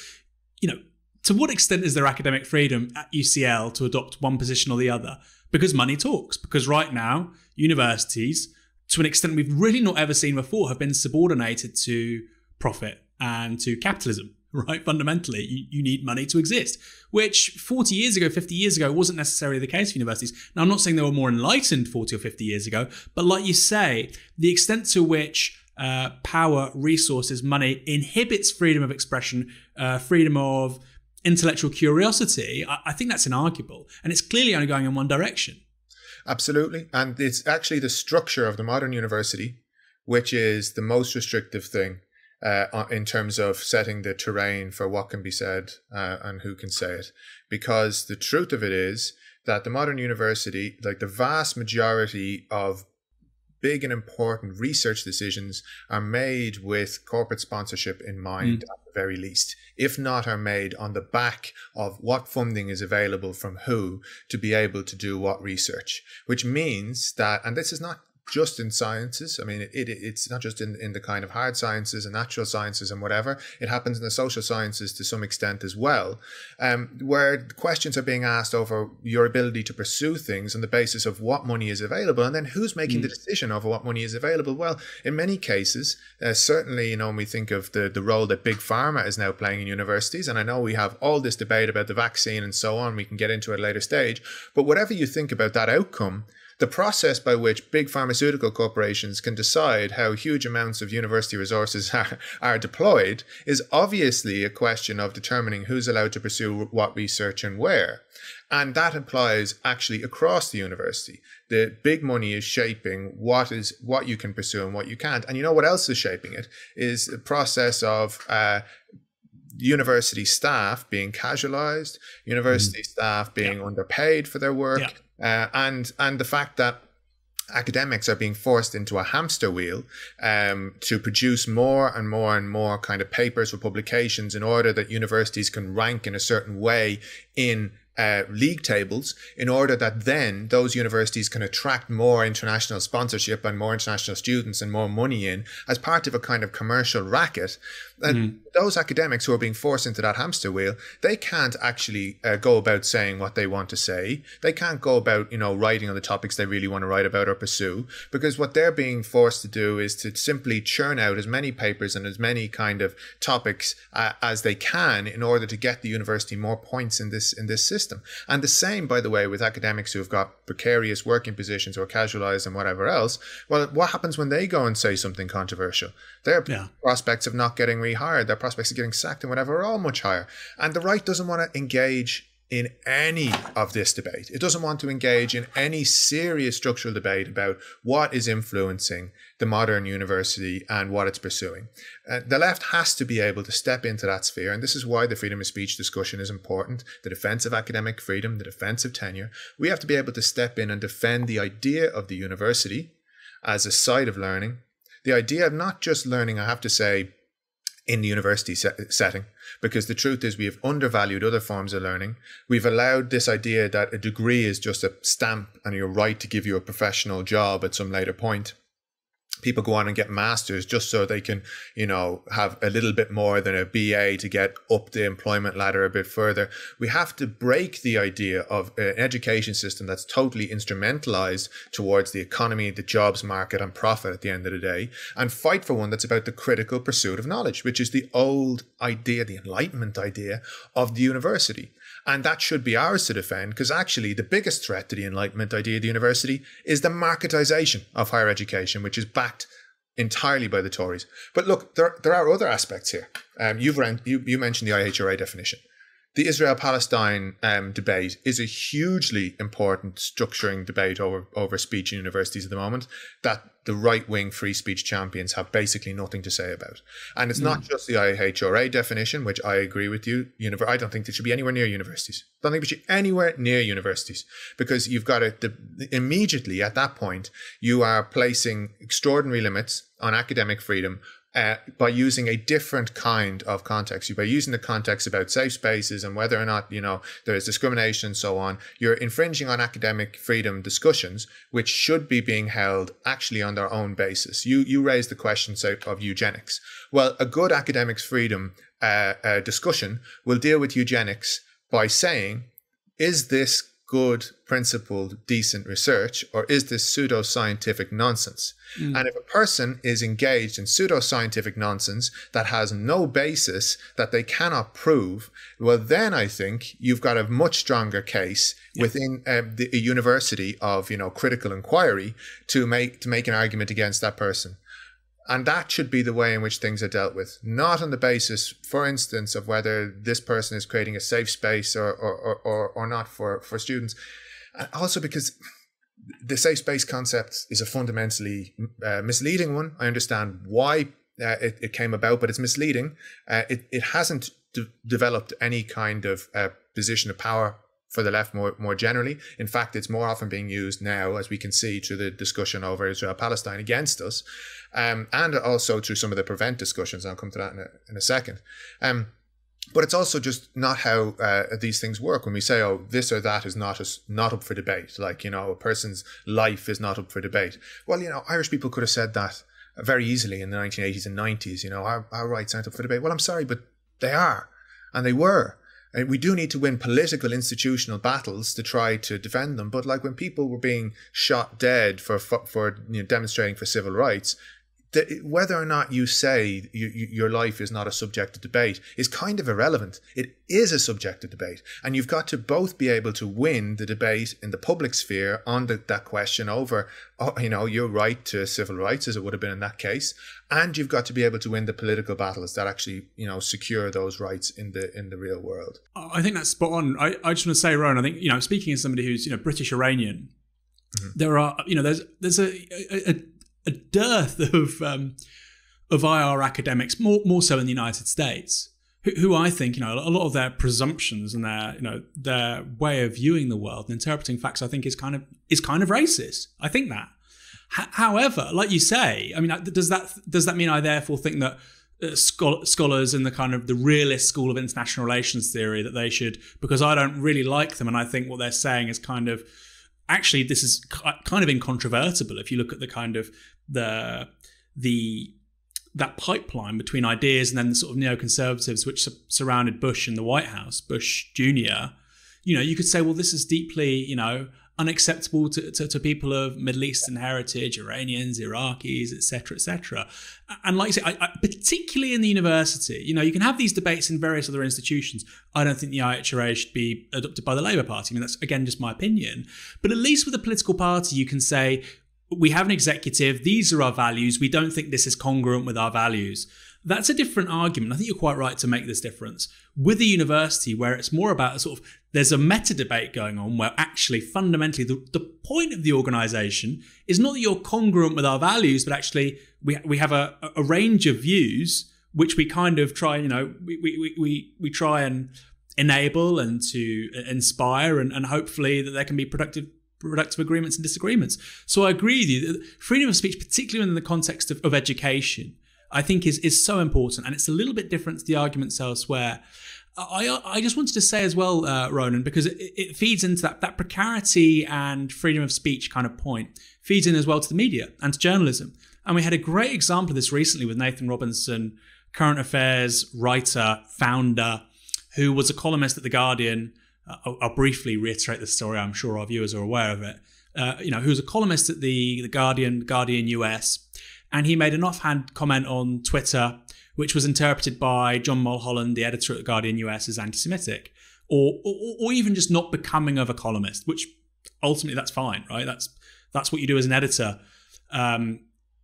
you know, to what extent is there academic freedom at UCL to adopt one position or the other? Because money talks. Because right now, universities, to an extent we've really not ever seen before, have been subordinated to profit and to capitalism right? Fundamentally, you, you need money to exist, which 40 years ago, 50 years ago wasn't necessarily the case for universities. Now, I'm not saying they were more enlightened 40 or 50 years ago, but like you say, the extent to which uh, power, resources, money inhibits freedom of expression, uh, freedom of intellectual curiosity, I, I think that's inarguable. And it's clearly only going in one direction. Absolutely. And it's actually the structure of the modern university, which is the most restrictive thing uh, in terms of setting the terrain for what can be said uh, and who can say it. Because the truth of it is that the modern university, like the vast majority of big and important research decisions are made with corporate sponsorship in mind mm. at the very least, if not are made on the back of what funding is available from who to be able to do what research, which means that, and this is not just in sciences. I mean, it, it, it's not just in, in the kind of hard sciences and natural sciences and whatever. It happens in the social sciences to some extent as well, um, where questions are being asked over your ability to pursue things on the basis of what money is available and then who's making mm. the decision over what money is available. Well, in many cases, uh, certainly, you know, when we think of the, the role that big pharma is now playing in universities, and I know we have all this debate about the vaccine and so on, we can get into it at a later stage, but whatever you think about that outcome, the process by which big pharmaceutical corporations can decide how huge amounts of university resources are, are deployed is obviously a question of determining who's allowed to pursue what research and where. And that applies actually across the university. The big money is shaping what is what you can pursue and what you can't. And you know what else is shaping it is the process of uh, university staff being casualized, university mm. staff being yeah. underpaid for their work, yeah uh, and and the fact that academics are being forced into a hamster wheel um, to produce more and more and more kind of papers or publications in order that universities can rank in a certain way in uh, league tables in order that then those universities can attract more international sponsorship and more international students and more money in as part of a kind of commercial racket. And mm. those academics who are being forced into that hamster wheel, they can't actually uh, go about saying what they want to say. They can't go about, you know, writing on the topics they really want to write about or pursue because what they're being forced to do is to simply churn out as many papers and as many kind of topics uh, as they can in order to get the university more points in this in this system system. And the same, by the way, with academics who've got precarious working positions or casualized and whatever else. Well, what happens when they go and say something controversial? Their yeah. prospects of not getting rehired, their prospects of getting sacked and whatever are all much higher. And the right doesn't want to engage in any of this debate. It doesn't want to engage in any serious structural debate about what is influencing the modern university and what it's pursuing. Uh, the left has to be able to step into that sphere, and this is why the freedom of speech discussion is important the defense of academic freedom, the defense of tenure. We have to be able to step in and defend the idea of the university as a site of learning, the idea of not just learning, I have to say, in the university setting because the truth is we have undervalued other forms of learning. We've allowed this idea that a degree is just a stamp and your right to give you a professional job at some later point people go on and get masters just so they can, you know, have a little bit more than a BA to get up the employment ladder a bit further. We have to break the idea of uh, an education system that's totally instrumentalized towards the economy, the jobs market, and profit at the end of the day, and fight for one that's about the critical pursuit of knowledge, which is the old idea, the Enlightenment idea of the university. And that should be ours to defend because actually the biggest threat to the Enlightenment idea of the university is the marketization of higher education, which is backed entirely by the Tories. But look, there, there are other aspects here. Um, you've ran, you, you mentioned the IHRA definition. The Israel Palestine um, debate is a hugely important structuring debate over, over speech in universities at the moment that the right wing free speech champions have basically nothing to say about. And it's mm. not just the IHRA definition, which I agree with you. Univer- I don't think it should be anywhere near universities. I don't think it should be anywhere near universities because you've got it immediately at that point, you are placing extraordinary limits on academic freedom uh, by using a different kind of context. You by using the context about safe spaces and whether or not you know there is discrimination and so on, you're infringing on academic freedom discussions, which should be being held actually on their own basis. You you raised the question say, of eugenics. Well, a good academics freedom uh, uh, discussion will deal with eugenics by saying, is this good, principled, decent research, or is this pseudo-scientific nonsense? Mm. And if a person is engaged in pseudo-scientific nonsense that has no basis, that they cannot prove, well, then I think you've got a much stronger case yeah. within uh, the, a university of, you know, critical inquiry to make to make an argument against that person. And that should be the way in which things are dealt with, not on the basis, for instance, of whether this person is creating a safe space or, or, or, or not for, for students. And also because the safe space concept is a fundamentally uh, misleading one. I understand why uh, it, it, came about, but it's misleading. Uh, it, it hasn't de- developed any kind of uh, position of power for the left more, more generally. In fact, it's more often being used now, as we can see through the discussion over Israel Palestine against us, um, and also through some of the prevent discussions. I'll come to that in a, in a second. Um, but it's also just not how uh, these things work. When we say, "Oh, this or that is not not up for debate," like you know, a person's life is not up for debate. Well, you know, Irish people could have said that very easily in the 1980s and 90s. You know, our, our rights aren't up for debate. Well, I'm sorry, but they are, and they were. And we do need to win political institutional battles to try to defend them. But like when people were being shot dead for for you know, demonstrating for civil rights, the, whether or not you say you, you, your life is not a subject of debate is kind of irrelevant. It is a subject of debate. And you've got to both be able to win the debate in the public sphere on the, that question over, oh, you know, your right to civil rights, as it would have been in that case. And you've got to be able to win the political battles that actually, you know, secure those rights in the in the real world. I think that's spot on. I, I just want to say, Ronan, I think, you know, speaking as somebody who's, you know, British Iranian, mm-hmm. there are, you know, there's there's a, a, a a dearth of um, of IR academics, more more so in the United States, who, who, I think you know a lot of their presumptions and their you know their way of viewing the world and interpreting facts, I think is kind of is kind of racist. I think that. H- however, like you say, I mean, does that does that mean I therefore think that uh, scholars in the kind of the realist school of international relations theory that they should because I don't really like them and I think what they're saying is kind of actually this is kind of incontrovertible if you look at the kind of the the that pipeline between ideas and then the sort of neoconservatives which su- surrounded Bush in the White House, Bush Jr. You know, you could say, well, this is deeply, you know, unacceptable to, to, to, people of Middle Eastern heritage, Iranians, Iraqis, etc., etc. And like I say, I, I, particularly in the university, you know, you can have these debates in various other institutions. I don't think the IHRA should be adopted by the Labour Party. I mean, that's again just my opinion. But at least with a political party, you can say we have an executive. These are our values. We don't think this is congruent with our values. That's a different argument. I think you're quite right to make this difference. With a university where it's more about a sort of there's a meta debate going on where actually fundamentally the, the point of the organization is not that you're congruent with our values, but actually we, we have a, a range of views which we kind of try, you know, we, we, we, we try and enable and to inspire and, and hopefully that there can be productive productive agreements and disagreements. So I agree with you. that Freedom of speech, particularly in the context of, of education, I think is is so important, and it's a little bit different to the arguments elsewhere. I I just wanted to say as well, uh, Ronan, because it, it feeds into that that precarity and freedom of speech kind of point feeds in as well to the media and to journalism. And we had a great example of this recently with Nathan Robinson, current affairs writer, founder, who was a columnist at the Guardian. Uh, I'll, I'll, briefly reiterate the story. I'm sure our viewers are aware of it. Uh, you know, who was a columnist at the the Guardian, Guardian US, and he made an offhand comment on Twitter, which was interpreted by John Mulholland, the editor at the Guardian US, as anti-Semitic, or, or, or even just not becoming of a columnist. Which ultimately, that's fine, right? That's that's what you do as an editor. Um,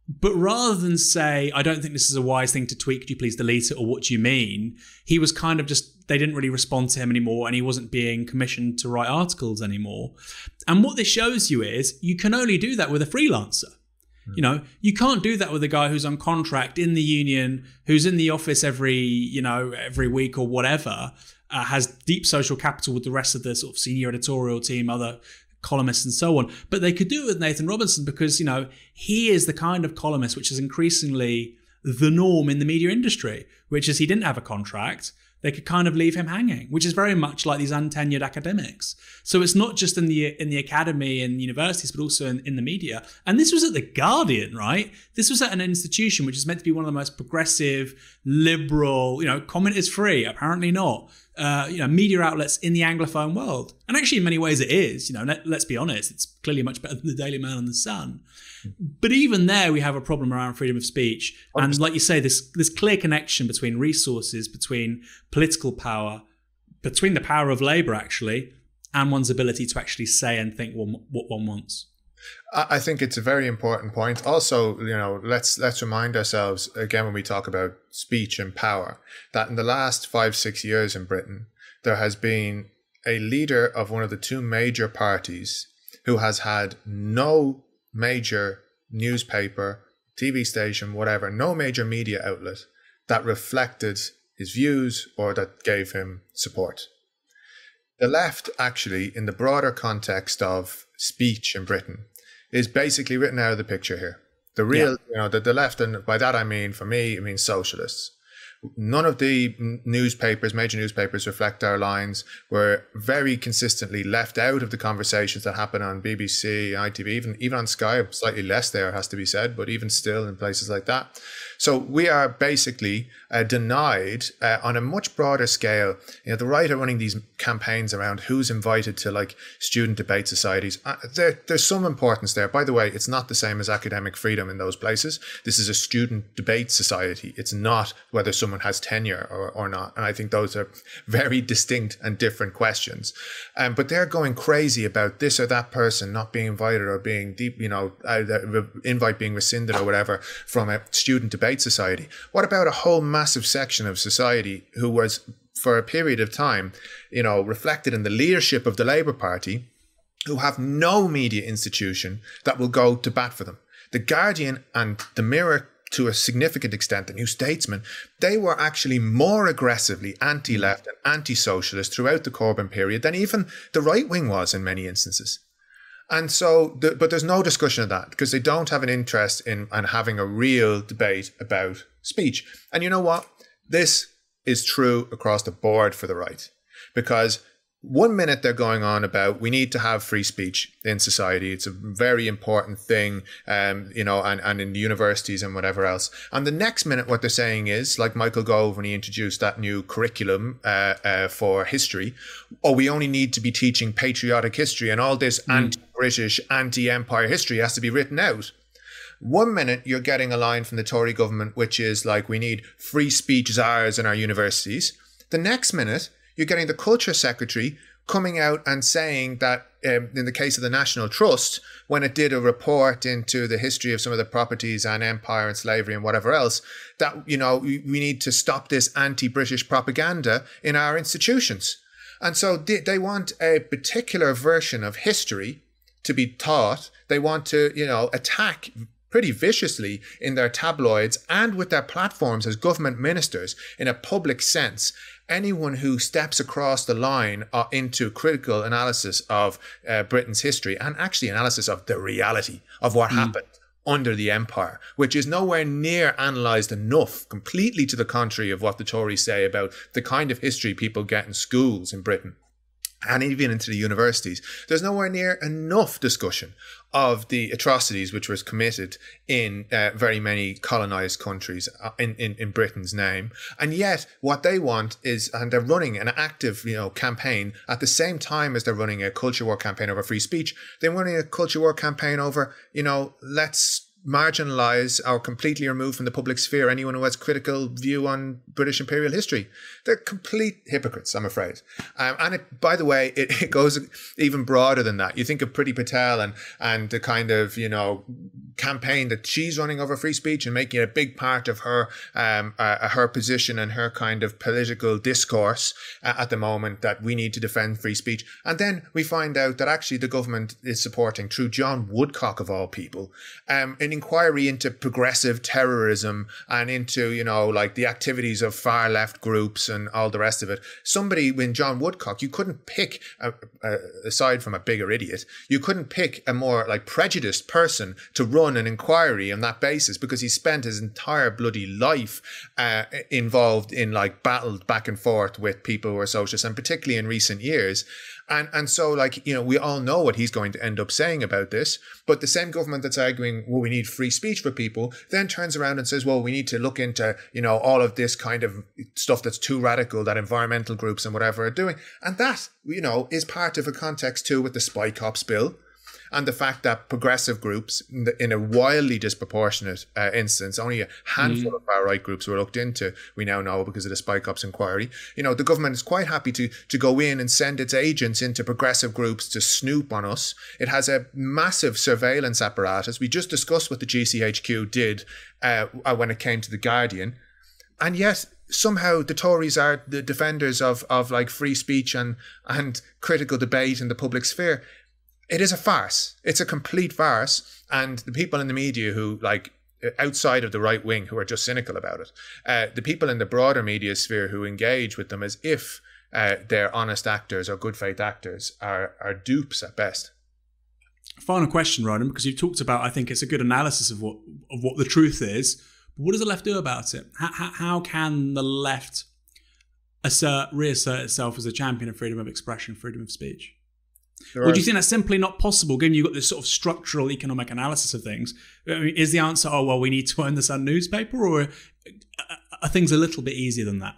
but rather than say, I don't think this is a wise thing to tweet, could you please delete it, or what do you mean? He was kind of just, they didn't really respond to him anymore, and he wasn't being commissioned to write articles anymore. And what this shows you is you can only do that with a freelancer. You know, you can't do that with a guy who's on contract in the union, who's in the office every, you know, every week or whatever, uh, has deep social capital with the rest of the sort of senior editorial team, other columnists and so on. But they could do it with Nathan Robinson because, you know, he is the kind of columnist which is increasingly the norm in the media industry, which is he didn't have a contract they could kind of leave him hanging, which is very much like these untenured academics. So it's not just in the in the academy and universities, but also in, in the media. And this was at the Guardian, right? This was at an institution which is meant to be one of the most progressive, liberal. You know, comment is free. Apparently not. Uh, you know, media outlets in the Anglophone world. And actually, in many ways, it is. You know, let, us be honest, it's clearly much better than the Daily Mail and the Sun. But even there, we have a problem around freedom of speech. And like you say, this this clear connection between resources, between political power, between the power of labour, actually, and one's ability to actually say and think what one wants. I think it's a very important point. Also, you know, let's let's remind ourselves again when we talk about speech and power that in the last five six years in Britain there has been a leader of one of the two major parties who has had no major newspaper, TV station, whatever, no major media outlet that reflected his views or that gave him support. The left, actually, in the broader context of speech in Britain, is basically written out of the picture here. The real, yeah. you know, the, the left, and by that I mean, for me, I mean socialists. None of the newspapers, major newspapers, reflect our lines. We're very consistently left out of the conversations that happen on BBC, ITV, even even on Sky. Slightly less there has to be said, but even still in places like that. So we are basically uh, denied uh, on a much broader scale. You know, the right are running these campaigns around who's invited to like student debate societies. Uh, there, there's some importance there. By the way, it's not the same as academic freedom in those places. This is a student debate society. It's not whether someone has tenure or, or not. And I think those are very distinct and different questions. Um, but they're going crazy about this or that person not being invited or being deep, you know, invite being rescinded or whatever from a student debate Society? What about a whole massive section of society who was, for a period of time, you know, reflected in the leadership of the Labour Party, who have no media institution that will go to bat for them? The Guardian and the Mirror to a significant extent, the New Statesman, they were actually more aggressively anti left and anti socialist throughout the Corbyn period than even the right wing was in many instances. And so, the, but there's no discussion of that because they don't have an interest in, in having a real debate about speech. And you know what? This is true across the board for the right because one minute they're going on about we need to have free speech in society. It's a very important thing, um, you know, and, and in universities and whatever else. And the next minute, what they're saying is, like Michael Gove when he introduced that new curriculum uh, uh, for history, oh, we only need to be teaching patriotic history and all this mm. anti-British, anti-empire history has to be written out. One minute you're getting a line from the Tory government, which is like, we need free speech czars in our universities. The next minute, you're getting the culture secretary coming out and saying that um, in the case of the National Trust, when it did a report into the history of some of the properties and empire and slavery and whatever else, that, you know, we need to stop this anti-British propaganda in our institutions. And so they, they want a particular version of history to be taught. They want to, you know, attack pretty viciously in their tabloids and with their platforms as government ministers in a public sense anyone who steps across the line uh, into critical analysis of uh, Britain's history and actually analysis of the reality of what mm. happened under the empire, which is nowhere near analysed enough, completely to the contrary of what the Tories say about the kind of history people get in schools in Britain and even into the universities, there's nowhere near enough discussion of the atrocities which was committed in uh, very many colonized countries uh, in, in, in Britain's name. And yet what they want is, and they're running an active, you know, campaign at the same time as they're running a culture war campaign over free speech. They're running a culture war campaign over, you know, let's marginalize or completely remove from the public sphere anyone who has critical view on British imperial history. They're complete hypocrites, I'm afraid. Um, and it, by the way, it, it, goes even broader than that. You think of Priti Patel and and the kind of you know campaign that she's running over free speech and making it a big part of her um, uh, her position and her kind of political discourse uh, at the moment that we need to defend free speech. And then we find out that actually the government is supporting, through John Woodcock of all people, um, an inquiry into progressive terrorism and into you know like the activities of far left groups and all the rest of it. Somebody when John Woodcock, you couldn't pick a, a, aside from a bigger idiot, you couldn't pick a more like prejudiced person to run an inquiry on that basis because he spent his entire bloody life uh, involved in like battled back and forth with people who are socialists and particularly in recent years and and so like you know we all know what he's going to end up saying about this but the same government that's arguing well we need free speech for people, then turns around and says, well, we need to look into, you know, all of this kind of stuff that's too radical that environmental groups and whatever are doing. And that, you know, is part of a context too with the Spy Cops bill and the fact that progressive groups, in a wildly disproportionate uh, instance, only a handful mm. of far right groups were looked into. We now know because of the Spy Cops inquiry. You know, the government is quite happy to to go in and send its agents into progressive groups to snoop on us. It has a massive surveillance apparatus. We just discussed what the GCHQ did uh, when it came to the Guardian, and yet somehow the Tories are the defenders of of like free speech and and critical debate in the public sphere it is a farce. It's a complete farce. And the people in the media who like outside of the right wing who are just cynical about it, uh, the people in the broader media sphere who engage with them as if uh, they're honest actors or good faith actors are are dupes at best. Final question, Ronan, because you've talked about, I think it's a good analysis of what of what the truth is. But what does the left do about it? How, how, how can the left assert, reassert itself as a champion of freedom of expression, freedom of speech? Or do you think that's simply not possible, given you've got this sort of structural economic analysis of things? I mean, is the answer, oh, well, we need to own the Sun newspaper, or are things a little bit easier than that?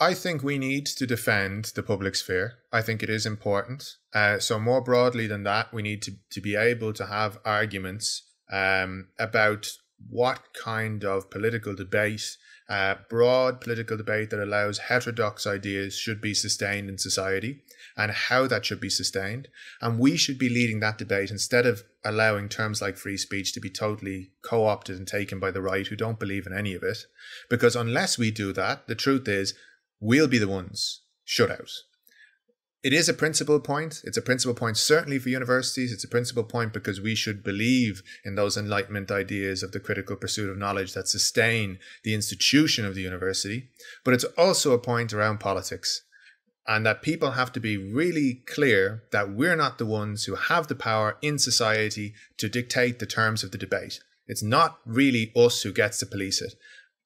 I think we need to defend the public sphere. I think it is important. Uh, so, more broadly than that, we need to, to be able to have arguments um, about what kind of political debate uh, broad political debate that allows heterodox ideas should be sustained in society and how that should be sustained. And we should be leading that debate instead of allowing terms like free speech to be totally co opted and taken by the right who don't believe in any of it. Because unless we do that, the truth is we'll be the ones shut out it is a principal point. It's a principal point, certainly for universities. It's a principal point because we should believe in those Enlightenment ideas of the critical pursuit of knowledge that sustain the institution of the university. But it's also a point around politics and that people have to be really clear that we're not the ones who have the power in society to dictate the terms of the debate. It's not really us who gets to police it.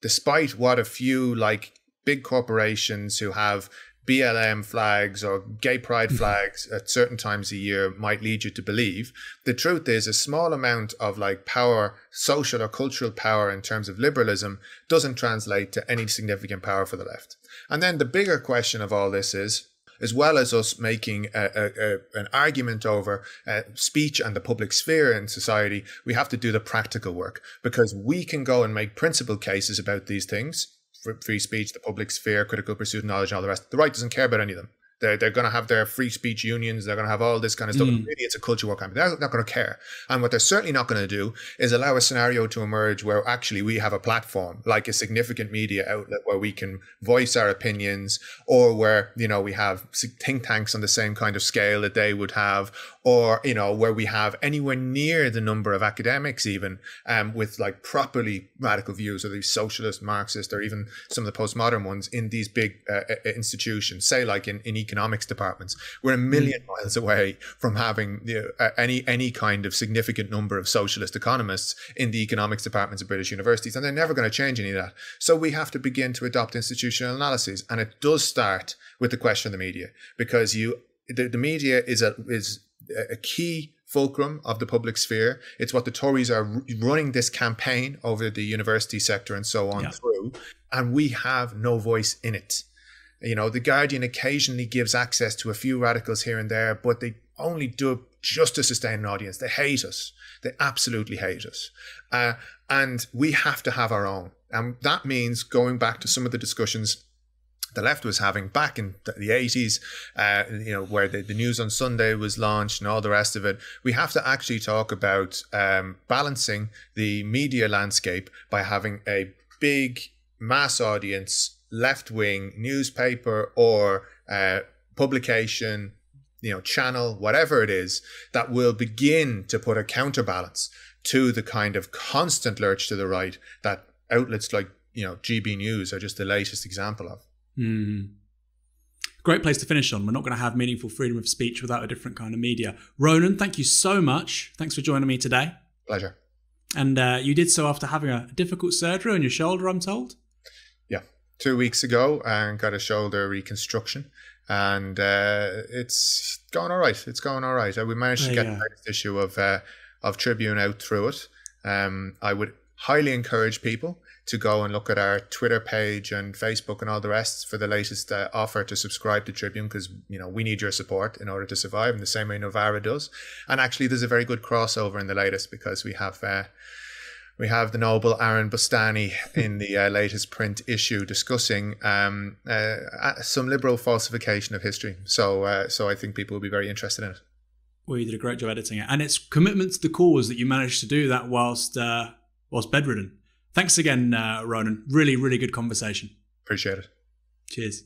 Despite what a few like big corporations who have BLM flags or gay pride mm-hmm. flags at certain times a year might lead you to believe. The truth is, a small amount of like power, social or cultural power in terms of liberalism, doesn't translate to any significant power for the left. And then the bigger question of all this is, as well as us making a, a, a, an argument over uh, speech and the public sphere in society, we have to do the practical work because we can go and make principle cases about these things free speech, the public sphere, critical pursuit of knowledge, and all the rest. The right doesn't care about any of them. They're, they're going to have their free speech unions. They're going to have all this kind of stuff. Mm. Really, it's a culture war campaign. They're not going to care. And what they're certainly not going to do is allow a scenario to emerge where actually we have a platform, like a significant media outlet where we can voice our opinions or where, you know, we have think tanks on the same kind of scale that they would have or, you know, where we have anywhere near the number of academics even um, with like properly radical views or these socialist, Marxist, or even some of the postmodern ones in these big uh, institutions, say like in, in economics departments. We're a million mm. miles away from having you know, any any kind of significant number of socialist economists in the economics departments of British universities, and they're never going to change any of that. So we have to begin to adopt institutional analyses, and it does start with the question of the media because you the, the media is a is a key fulcrum of the public sphere. It's what the Tories are running this campaign over the university sector and so on yeah. through, and we have no voice in it. You know, The Guardian occasionally gives access to a few radicals here and there, but they only do it just to sustain an audience. They hate us. They absolutely hate us. Uh, and we have to have our own. And that means going back to some of the discussions the left was having back in the 80s, uh, you know, where the, the, news on Sunday was launched and all the rest of it. We have to actually talk about um, balancing the media landscape by having a big mass audience left wing newspaper or uh, publication, you know, channel, whatever it is, that will begin to put a counterbalance to the kind of constant lurch to the right that outlets like, you know, GB News are just the latest example of. Mm. Great place to finish on. We're not going to have meaningful freedom of speech without a different kind of media. Ronan, thank you so much. Thanks for joining me today. Pleasure. And uh, you did so after having a difficult surgery on your shoulder, I'm told two weeks ago and got a shoulder reconstruction. And uh, it's going all right. It's going all right. Uh, we managed to get the latest issue of uh, of Tribune out through it. Um, I would highly encourage people to go and look at our Twitter page and Facebook and all the rest for the latest uh, offer to subscribe to Tribune because you know we need your support in order to survive in the same way Novara does. And actually, there's a very good crossover in the latest because we have. Uh, we have the noble Aaron Bastani in the uh, latest print issue discussing um, uh, some liberal falsification of history. So, uh, so I think people will be very interested in it. Well, you did a great job editing it, and it's commitment to the cause that you managed to do that whilst uh, whilst bedridden. Thanks again, uh, Ronan. Really, really good conversation. Appreciate it. Cheers.